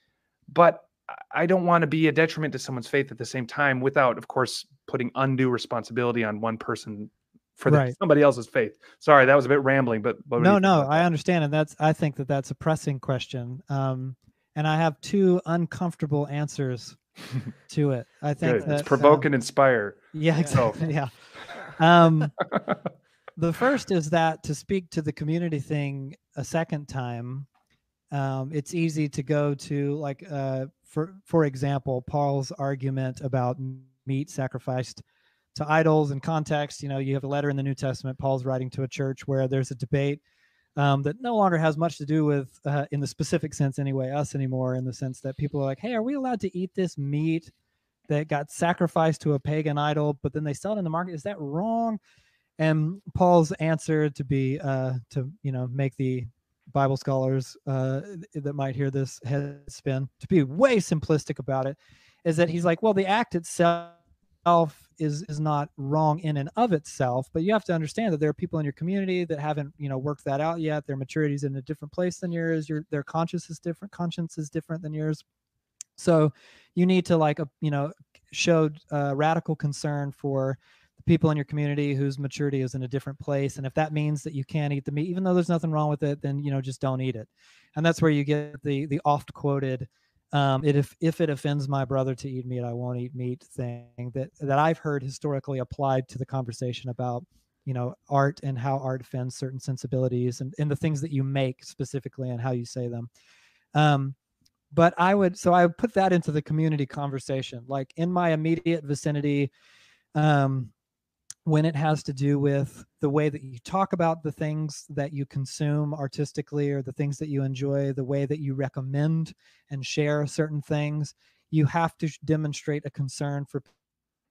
but I don't want to be a detriment to someone's faith at the same time without, of course, putting undue responsibility on one person for right. somebody else's faith. Sorry, that was a bit rambling, but, but no, no, I understand, and that's I think that that's a pressing question, um, and I have two uncomfortable answers to it. I think that, it's provoke um, and inspire. Yeah, exactly. yeah. Um, the first is that to speak to the community thing a second time, um, it's easy to go to like uh, for for example, Paul's argument about meat sacrificed to idols and context. You know, you have a letter in the New Testament, Paul's writing to a church where there's a debate um, that no longer has much to do with, uh, in the specific sense anyway, us anymore, in the sense that people are like, hey, are we allowed to eat this meat that got sacrificed to a pagan idol, but then they sell it in the market? Is that wrong? And Paul's answer to be, uh, to, you know, make the Bible scholars uh, that might hear this head spin, to be way simplistic about it, is that he's like, well, the act itself is is not wrong in and of itself but you have to understand that there are people in your community that haven't you know worked that out yet their maturity is in a different place than yours your their conscience is different conscience is different than yours So you need to like, a, you know, show uh, radical concern for the people in your community whose maturity is in a different place. And if that means that you can't eat the meat, even though there's nothing wrong with it, then, you know, just don't eat it. And that's where you get the, the oft quoted, um, it, if, if it offends my brother to eat meat, I won't eat meat thing that, that I've heard historically applied to the conversation about you know art and how art offends certain sensibilities and, and the things that you make specifically and how you say them. Um, but i would so i would put that into the community conversation. Like in my immediate vicinity um, when it has to do with the way that you talk about the things that you consume artistically or the things that you enjoy the way that you recommend and share certain things you have to demonstrate a concern for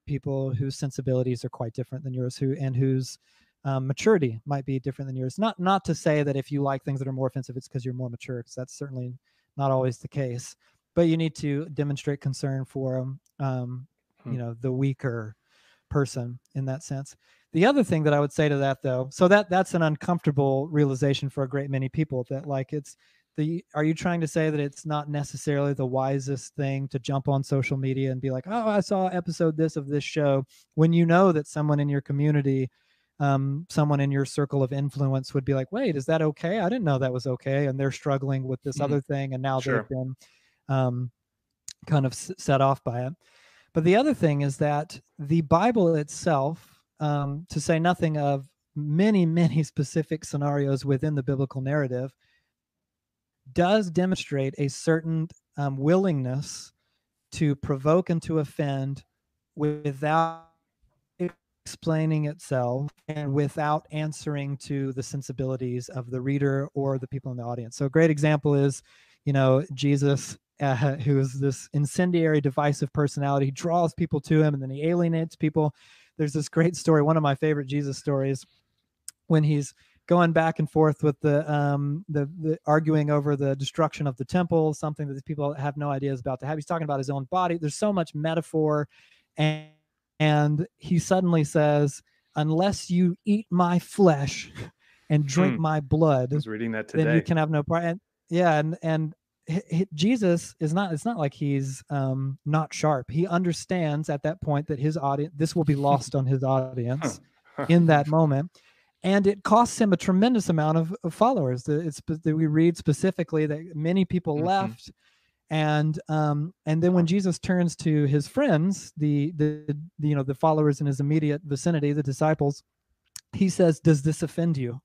people whose sensibilities are quite different than yours who and whose um, maturity might be different than yours not not to say that if you like things that are more offensive it's because you're more mature because that's certainly not always the case but you need to demonstrate concern for um, hmm. you know the weaker person in that sense the other thing that i would say to that though so that that's an uncomfortable realization for a great many people that like it's the are you trying to say that it's not necessarily the wisest thing to jump on social media and be like oh i saw episode this of this show when you know that someone in your community um, someone in your circle of influence would be like wait is that okay i didn't know that was okay and they're struggling with this mm-hmm. other thing and now sure. they've been um, kind of s- set off by it but the other thing is that the bible itself um, to say nothing of many many specific scenarios within the biblical narrative does demonstrate a certain um, willingness to provoke and to offend without explaining itself and without answering to the sensibilities of the reader or the people in the audience. So a great example is, you know, Jesus, uh, who is this incendiary, divisive personality. He draws people to him and then he alienates people. There's this great story, one of my favorite Jesus stories, when he's going back and forth with the um the, the arguing over the destruction of the temple something that people have no ideas about to have he's talking about his own body there's so much metaphor and and he suddenly says unless you eat my flesh and drink hmm. my blood I was reading that today then you can have no part and yeah and and Jesus is not it's not like he's um not sharp he understands at that point that his audience this will be lost on his audience in that moment and it costs him a tremendous amount of, of followers. It's that we read specifically that many people mm-hmm. left, and um, and then when Jesus turns to his friends, the, the the you know the followers in his immediate vicinity, the disciples, he says, "Does this offend you?"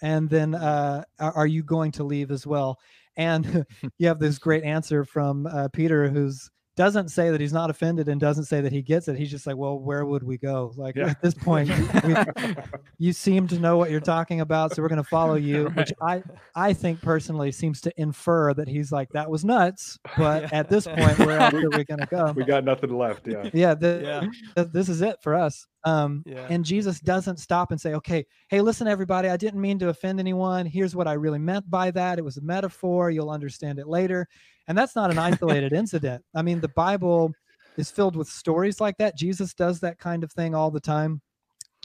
And then, uh, are you going to leave as well? And you have this great answer from uh, Peter, who's doesn't say that he's not offended and doesn't say that he gets it. He's just like, well, where would we go? Like yeah. at this point, we, you seem to know what you're talking about, so we're going to follow you. Which I, I think personally seems to infer that he's like, that was nuts. But yeah. at this point, where else are we going to go? We got nothing left. Yeah. Yeah. The, yeah. This is it for us. Um, yeah. And Jesus doesn't stop and say, okay, hey, listen, everybody, I didn't mean to offend anyone. Here's what I really meant by that. It was a metaphor. You'll understand it later. And that's not an isolated incident. I mean, the Bible is filled with stories like that. Jesus does that kind of thing all the time,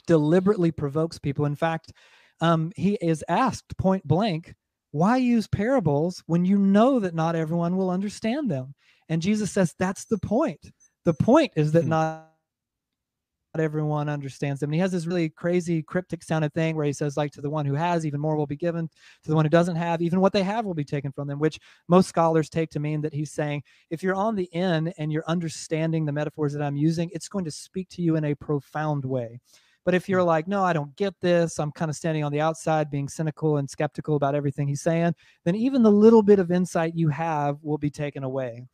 deliberately provokes people. In fact, um, he is asked point blank, why use parables when you know that not everyone will understand them? And Jesus says, that's the point. The point is that hmm. Not everyone understands them. And he has this really crazy cryptic sounded thing where he says, like, to the one who has, even more will be given. To the one who doesn't have, even what they have will be taken from them, which most scholars take to mean that he's saying, if you're on the in and you're understanding the metaphors that I'm using, it's going to speak to you in a profound way. But if you're hmm. like, no, I don't get this, I'm kind of standing on the outside, being cynical and skeptical about everything he's saying, then even the little bit of insight you have will be taken away.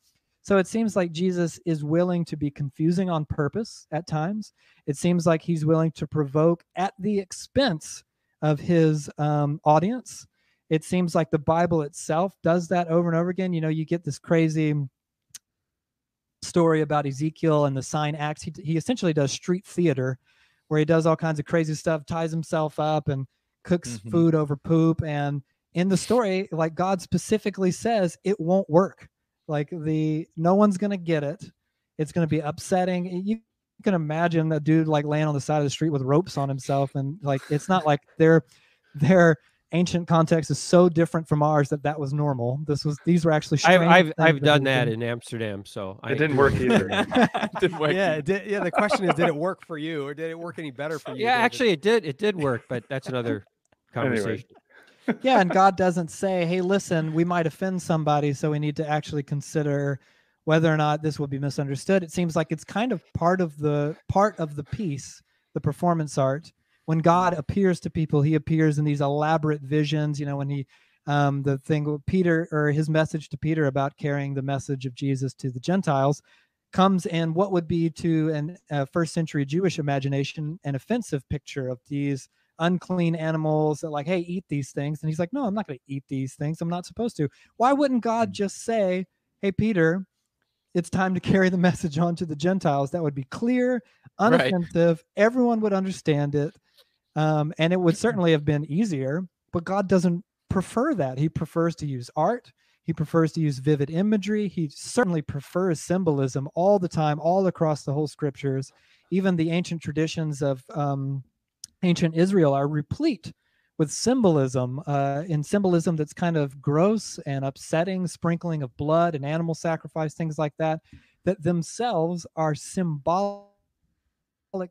So it seems like Jesus is willing to be confusing on purpose at times. It seems like he's willing to provoke at the expense of his um, audience. It seems like the Bible itself does that over and over again. You know, you get this crazy story about Ezekiel and the sign acts. He, he essentially does street theater where he does all kinds of crazy stuff, ties himself up and cooks mm-hmm. food over poop. And in the story, like God specifically says, it won't work like the no one's gonna get it. It's gonna be upsetting. You can imagine that dude like laying on the side of the street with ropes on himself, and like it's not like they're they're ancient context is so different from ours that that was normal. This was these were actually. I've I've, I've done that in Amsterdam, so it I didn't work either. didn't work yeah, did, yeah. The question is, did it work for you, or did it work any better for you? Yeah, David? actually, it did. It did work, but that's another conversation. Anyway. Yeah, and God doesn't say, "Hey, listen, we might offend somebody, so we need to actually consider." whether or not this will be misunderstood it seems like it's kind of part of the part of the piece the performance art when God appears to people, he appears in these elaborate visions. You know, when he, um, the thing with Peter or his message to Peter about carrying the message of Jesus to the Gentiles comes in what would be to an uh, first century Jewish imagination an offensive picture of these unclean animals that like, hey, eat these things. And he's like, no, I'm not going to eat these things. I'm not supposed to. Why wouldn't God hmm. just say, hey, Peter, it's time to carry the message on to the Gentiles? That would be clear, unoffensive. Right. Everyone would understand it. Um, and it would certainly have been easier, but God doesn't prefer that. He prefers to use art. He prefers to use vivid imagery. He certainly prefers symbolism all the time, all across the whole scriptures. Even the ancient traditions of um, ancient Israel are replete with symbolism, uh, in symbolism that's kind of gross and upsetting, sprinkling of blood and animal sacrifice, things like that, that themselves are symbolic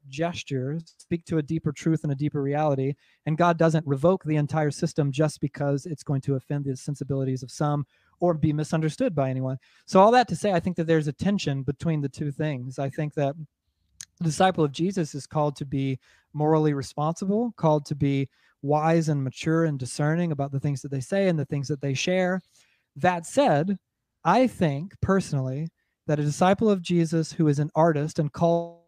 gestures speak to a deeper truth and a deeper reality. And god doesn't revoke the entire system just because it's going to offend the sensibilities of some or be misunderstood by anyone. So all that to say i think that there's a tension between the two things. I think that the disciple of jesus is called to be morally responsible called to be wise and mature and discerning about the things that they say and the things that they share that said i think personally that a disciple of jesus who is an artist and called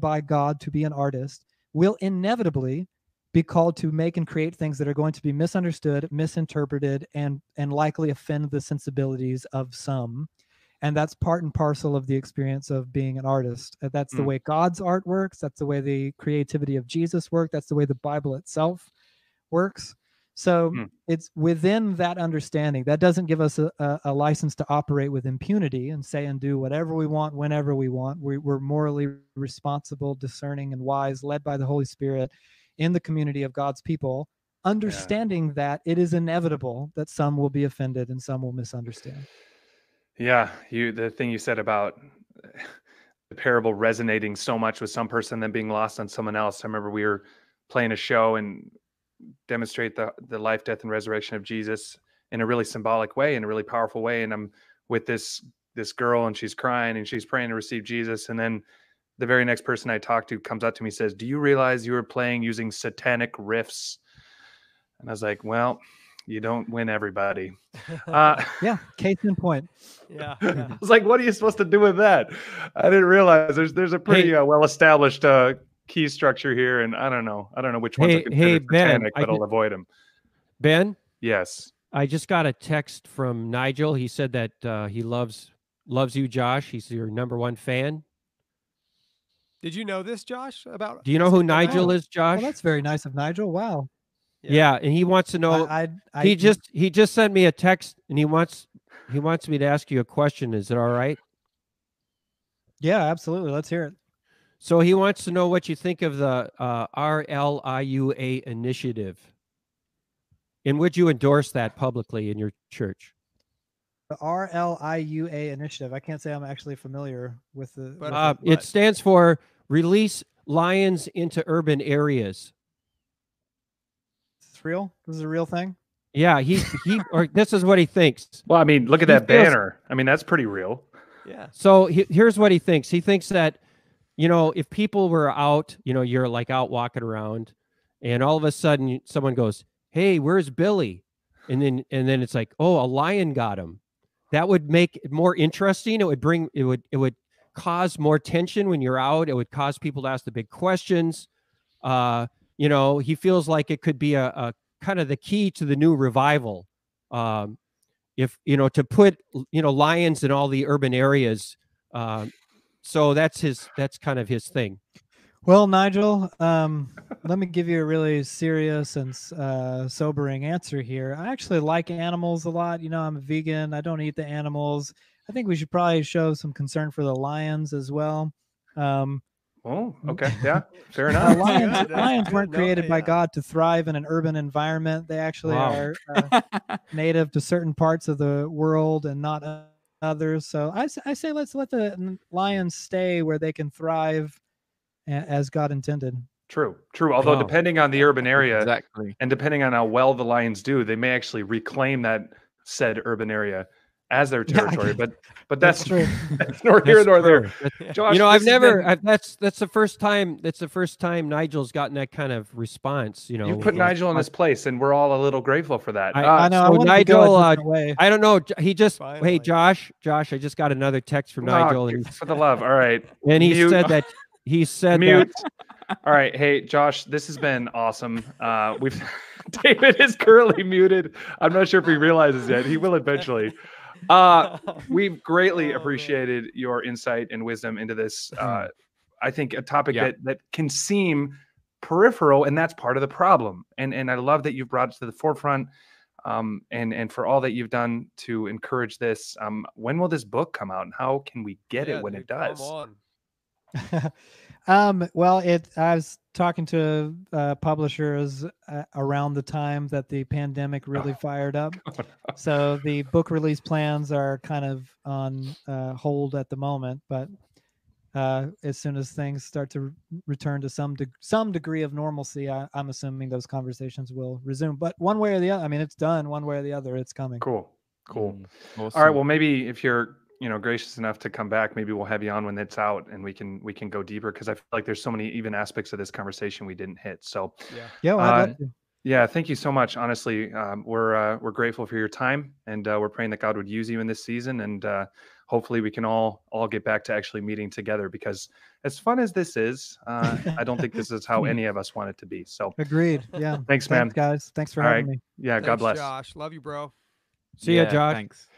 by God to be an artist will inevitably be called to make and create things that are going to be misunderstood, misinterpreted, and and likely offend the sensibilities of some. And that's part and parcel of the experience of being an artist. That's the mm. way God's art works. That's the way the creativity of Jesus worked. That's the way the Bible itself works. So mm. it's within that understanding that doesn't give us a, a, a, license to operate with impunity and say and do whatever we want whenever we want. We, we're morally responsible, discerning, and wise, led by the Holy Spirit in the community of God's people, understanding yeah. that it is inevitable that some will be offended and some will misunderstand. Yeah, you the thing you said about the parable resonating so much with some person then being lost on someone else. I remember we were playing a show and demonstrate the the life, death, and resurrection of Jesus in a really symbolic way, in a really powerful way. And I'm with this this girl, and she's crying, and she's praying to receive Jesus, and then the very next person I talk to comes up to me says, "Do you realize you were playing using satanic riffs?" And I was like, "Well." You don't win everybody. Uh, yeah, case in point. Yeah, yeah. I was like, "What are you supposed to do with that?" I didn't realize there's there's a pretty hey, uh, well established uh, key structure here, and I don't know. I don't know which ones hey, hey, ben, but I'll avoid them. Ben. Yes. I just got a text from Nigel. He said that uh, he loves loves you, Josh. He's your number one fan. Did you know this, Josh? About do you know who Nigel is, Josh? that's very nice of Nigel. Wow. Yeah. yeah, and he wants to know. I, I, I, he just he just sent me a text, and he wants he wants me to ask you a question. Is it all right? Yeah, absolutely. Let's hear it. So he wants to know what you think of the uh, RLIUA initiative. And would you endorse that publicly in your church? The RLIUA initiative. I can't say I'm actually familiar with the. But, uh, it stands for Release Lions into Urban Areas. It's real. This is a real thing. Yeah, he he. or this is what he thinks. Well, I mean, look at he that feels, banner. I mean, that's pretty real. Yeah. So he, here's what he thinks. He thinks that you know, if people were out, you know, you're like out walking around and all of a sudden someone goes, Hey, where's Billy? And then, and then it's like, Oh, a lion got him. That would make it more interesting. It would bring, it would, it would cause more tension when you're out. It would cause people to ask the big questions. Uh, you know, he feels like it could be a, a kind of the key to the new revival. Um, if, you know, to put, you know, lions in all the urban areas, uh, so that's his that's kind of his thing. Well nigel um, let me give you a really serious and uh, sobering answer here. I actually like animals a lot you know i'm a vegan i don't eat the animals. I think we should probably show some concern for the lions as well. Um, Oh, okay. Yeah, fair enough. Uh, lions, lions weren't created by God to thrive in an urban environment. They actually wow. are uh, native to certain parts of the world and not others. So I, I say let's let the lions stay where they can thrive as God intended. True, true. Although depending on the urban area, exactly, and depending on how well the lions do, they may actually reclaim that said urban area as their territory. Yeah, but but that's, that's true. That's nor here nor there. Josh, you know, I've never. I've, that's that's the first time. That's the first time Nigel's gotten that kind of response. You know, you put Nigel in his place, and we're all a little grateful for that. I, uh, I know. So I Nigel, uh, I don't know. He just. Finally. Hey, Josh. Josh, I just got another text from oh, Nigel. And for the love. All right. And he Mute. said that. He said Mute. That. All right. Hey, Josh, this has been awesome. Uh, we've. David is currently muted. I'm not sure if he realizes yet. He will eventually. Uh, we've greatly oh, appreciated man. your insight and wisdom into this. Uh. I think a topic yeah. that that can seem peripheral, and that's part of the problem. And and I love that you've brought it to the forefront. Um, and and for all that you've done to encourage this. Um, when will this book come out, and how can we get yeah, it when dude, it does? Um, well, it I was talking to uh, publishers uh, around the time that the pandemic really oh, fired up. so the book release plans are kind of on uh, hold at the moment, but uh, as soon as things start to re- return to some de- some degree of normalcy, I, am assuming those conversations will resume. But one way or the other, I mean, it's done. One way or the other, it's coming. Cool, cool. Mm, awesome. All right. Well, maybe if you're you know gracious enough to come back maybe we'll have you on when it's out and we can we can go deeper because i feel like there's so many even aspects of this conversation we didn't hit. So yeah. Yeah well, uh, yeah thank you so much. Honestly um, we're uh, we're grateful for your time and uh, we're praying that god would use you in this season and uh, hopefully we can all all get back to actually meeting together because as fun as this is uh, i don't think this is how any of us want it to be. So agreed. Yeah. Thanks man. thanks, guys. Thanks for all having right. me. Yeah thanks, god bless. Josh. Love you bro. See yeah, ya josh. thanks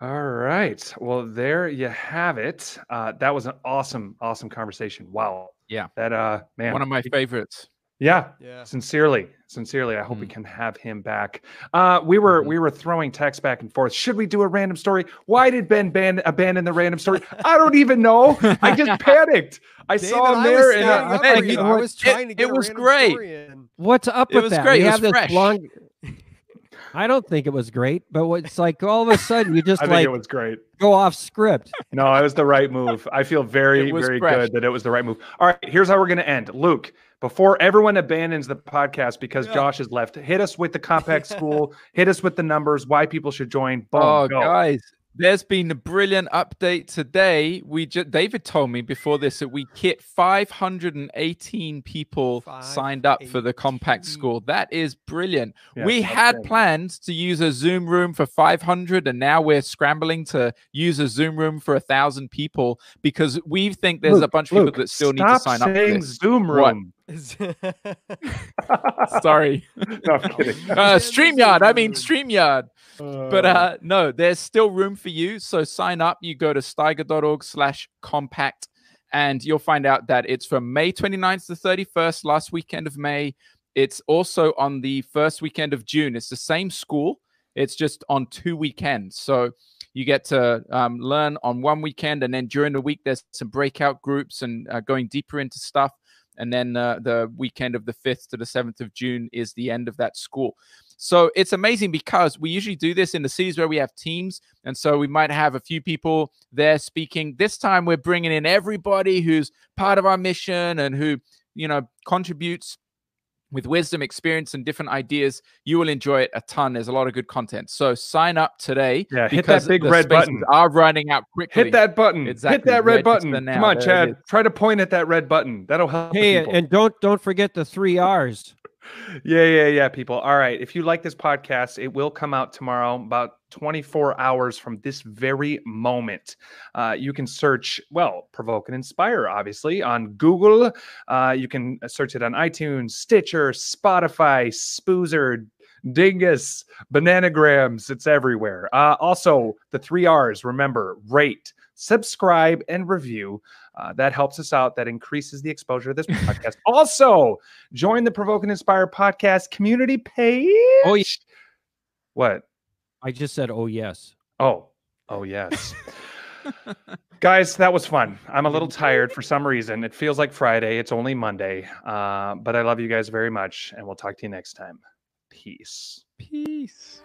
all right. Well, there you have it. Uh, that was an awesome, awesome conversation. Wow. Yeah. That uh man. One of my favorites. Yeah. Yeah. Sincerely. Sincerely. I hope mm. we can have him back. Uh we were mm-hmm. we were throwing texts back and forth. Should we do a random story? Why did Ben ban- abandon the random story? I don't even know. I just panicked. I David, saw him there and uh, I, you I was trying to get it was great. What's up with it was that? Great. We it was fresh. long I don't think it was great, but it's like all of a sudden you just I like think it was great. Go off script. No, it was the right move. I feel very, very fresh. good that it was the right move. All right, here's how we're going to end. Luke, before everyone abandons the podcast because yeah. Josh has left, hit us with the compact school, hit us with the numbers, why people should join. Boom, oh, go. guys, there's been a brilliant update today. We just David told me before this that we hit 518 people signed up for the compact school. That is brilliant. Yeah, we had plans to use a Zoom room for 500, and now we're scrambling to use a Zoom room for a thousand people because we think there's Luke, a bunch of people that still need to sign up. Saying Zoom room. Sorry. no, I'm kidding. Uh, StreamYard. I mean StreamYard. but uh, uh, no, there's still room for you. So sign up. You go to steiger.org slash compact and you'll find out that it's from May 29th to 31st, last weekend of May. It's also on the first weekend of June. It's the same school. It's just on two weekends. So you get to um, learn on one weekend, and then during the week, there's some breakout groups and uh, going deeper into stuff. And then uh, the weekend of the 5th to the 7th of June is the end of that school. So it's amazing because we usually do this in the cities where we have teams. And so we might have a few people there speaking. This time we're bringing in everybody who's part of our mission and who, you know, contributes with wisdom, experience, and different ideas. You will enjoy it a ton. There's a lot of good content. So sign up today. Yeah, hit that big red button. Are running out quickly. Hit that button. Exactly. Hit that red button. Come on, there Chad. Try to point at that red button. That'll help. Hey, and don't don't forget the three R's yeah, yeah, yeah, people. All right. If you like this podcast, it will come out tomorrow, about 24 hours from this very moment. Uh, you can search, well, Provoke and Inspire, obviously, on Google. Uh, you can search it on iTunes, Stitcher, Spotify, Spoozer, Dingus, Bananagrams. It's everywhere. Uh, also, the three R's, remember, rate, subscribe, and review. Uh, that helps us out. That increases the exposure of this podcast. also, join the Provoke and Inspire podcast community page. Oh, yeah. What? I just said, oh, yes. Oh, oh, yes. Guys, that was fun. I'm a little tired for some reason. It feels like Friday. It's only Monday. Uh, but I love you guys very much, and we'll talk to you next time. Peace. Peace.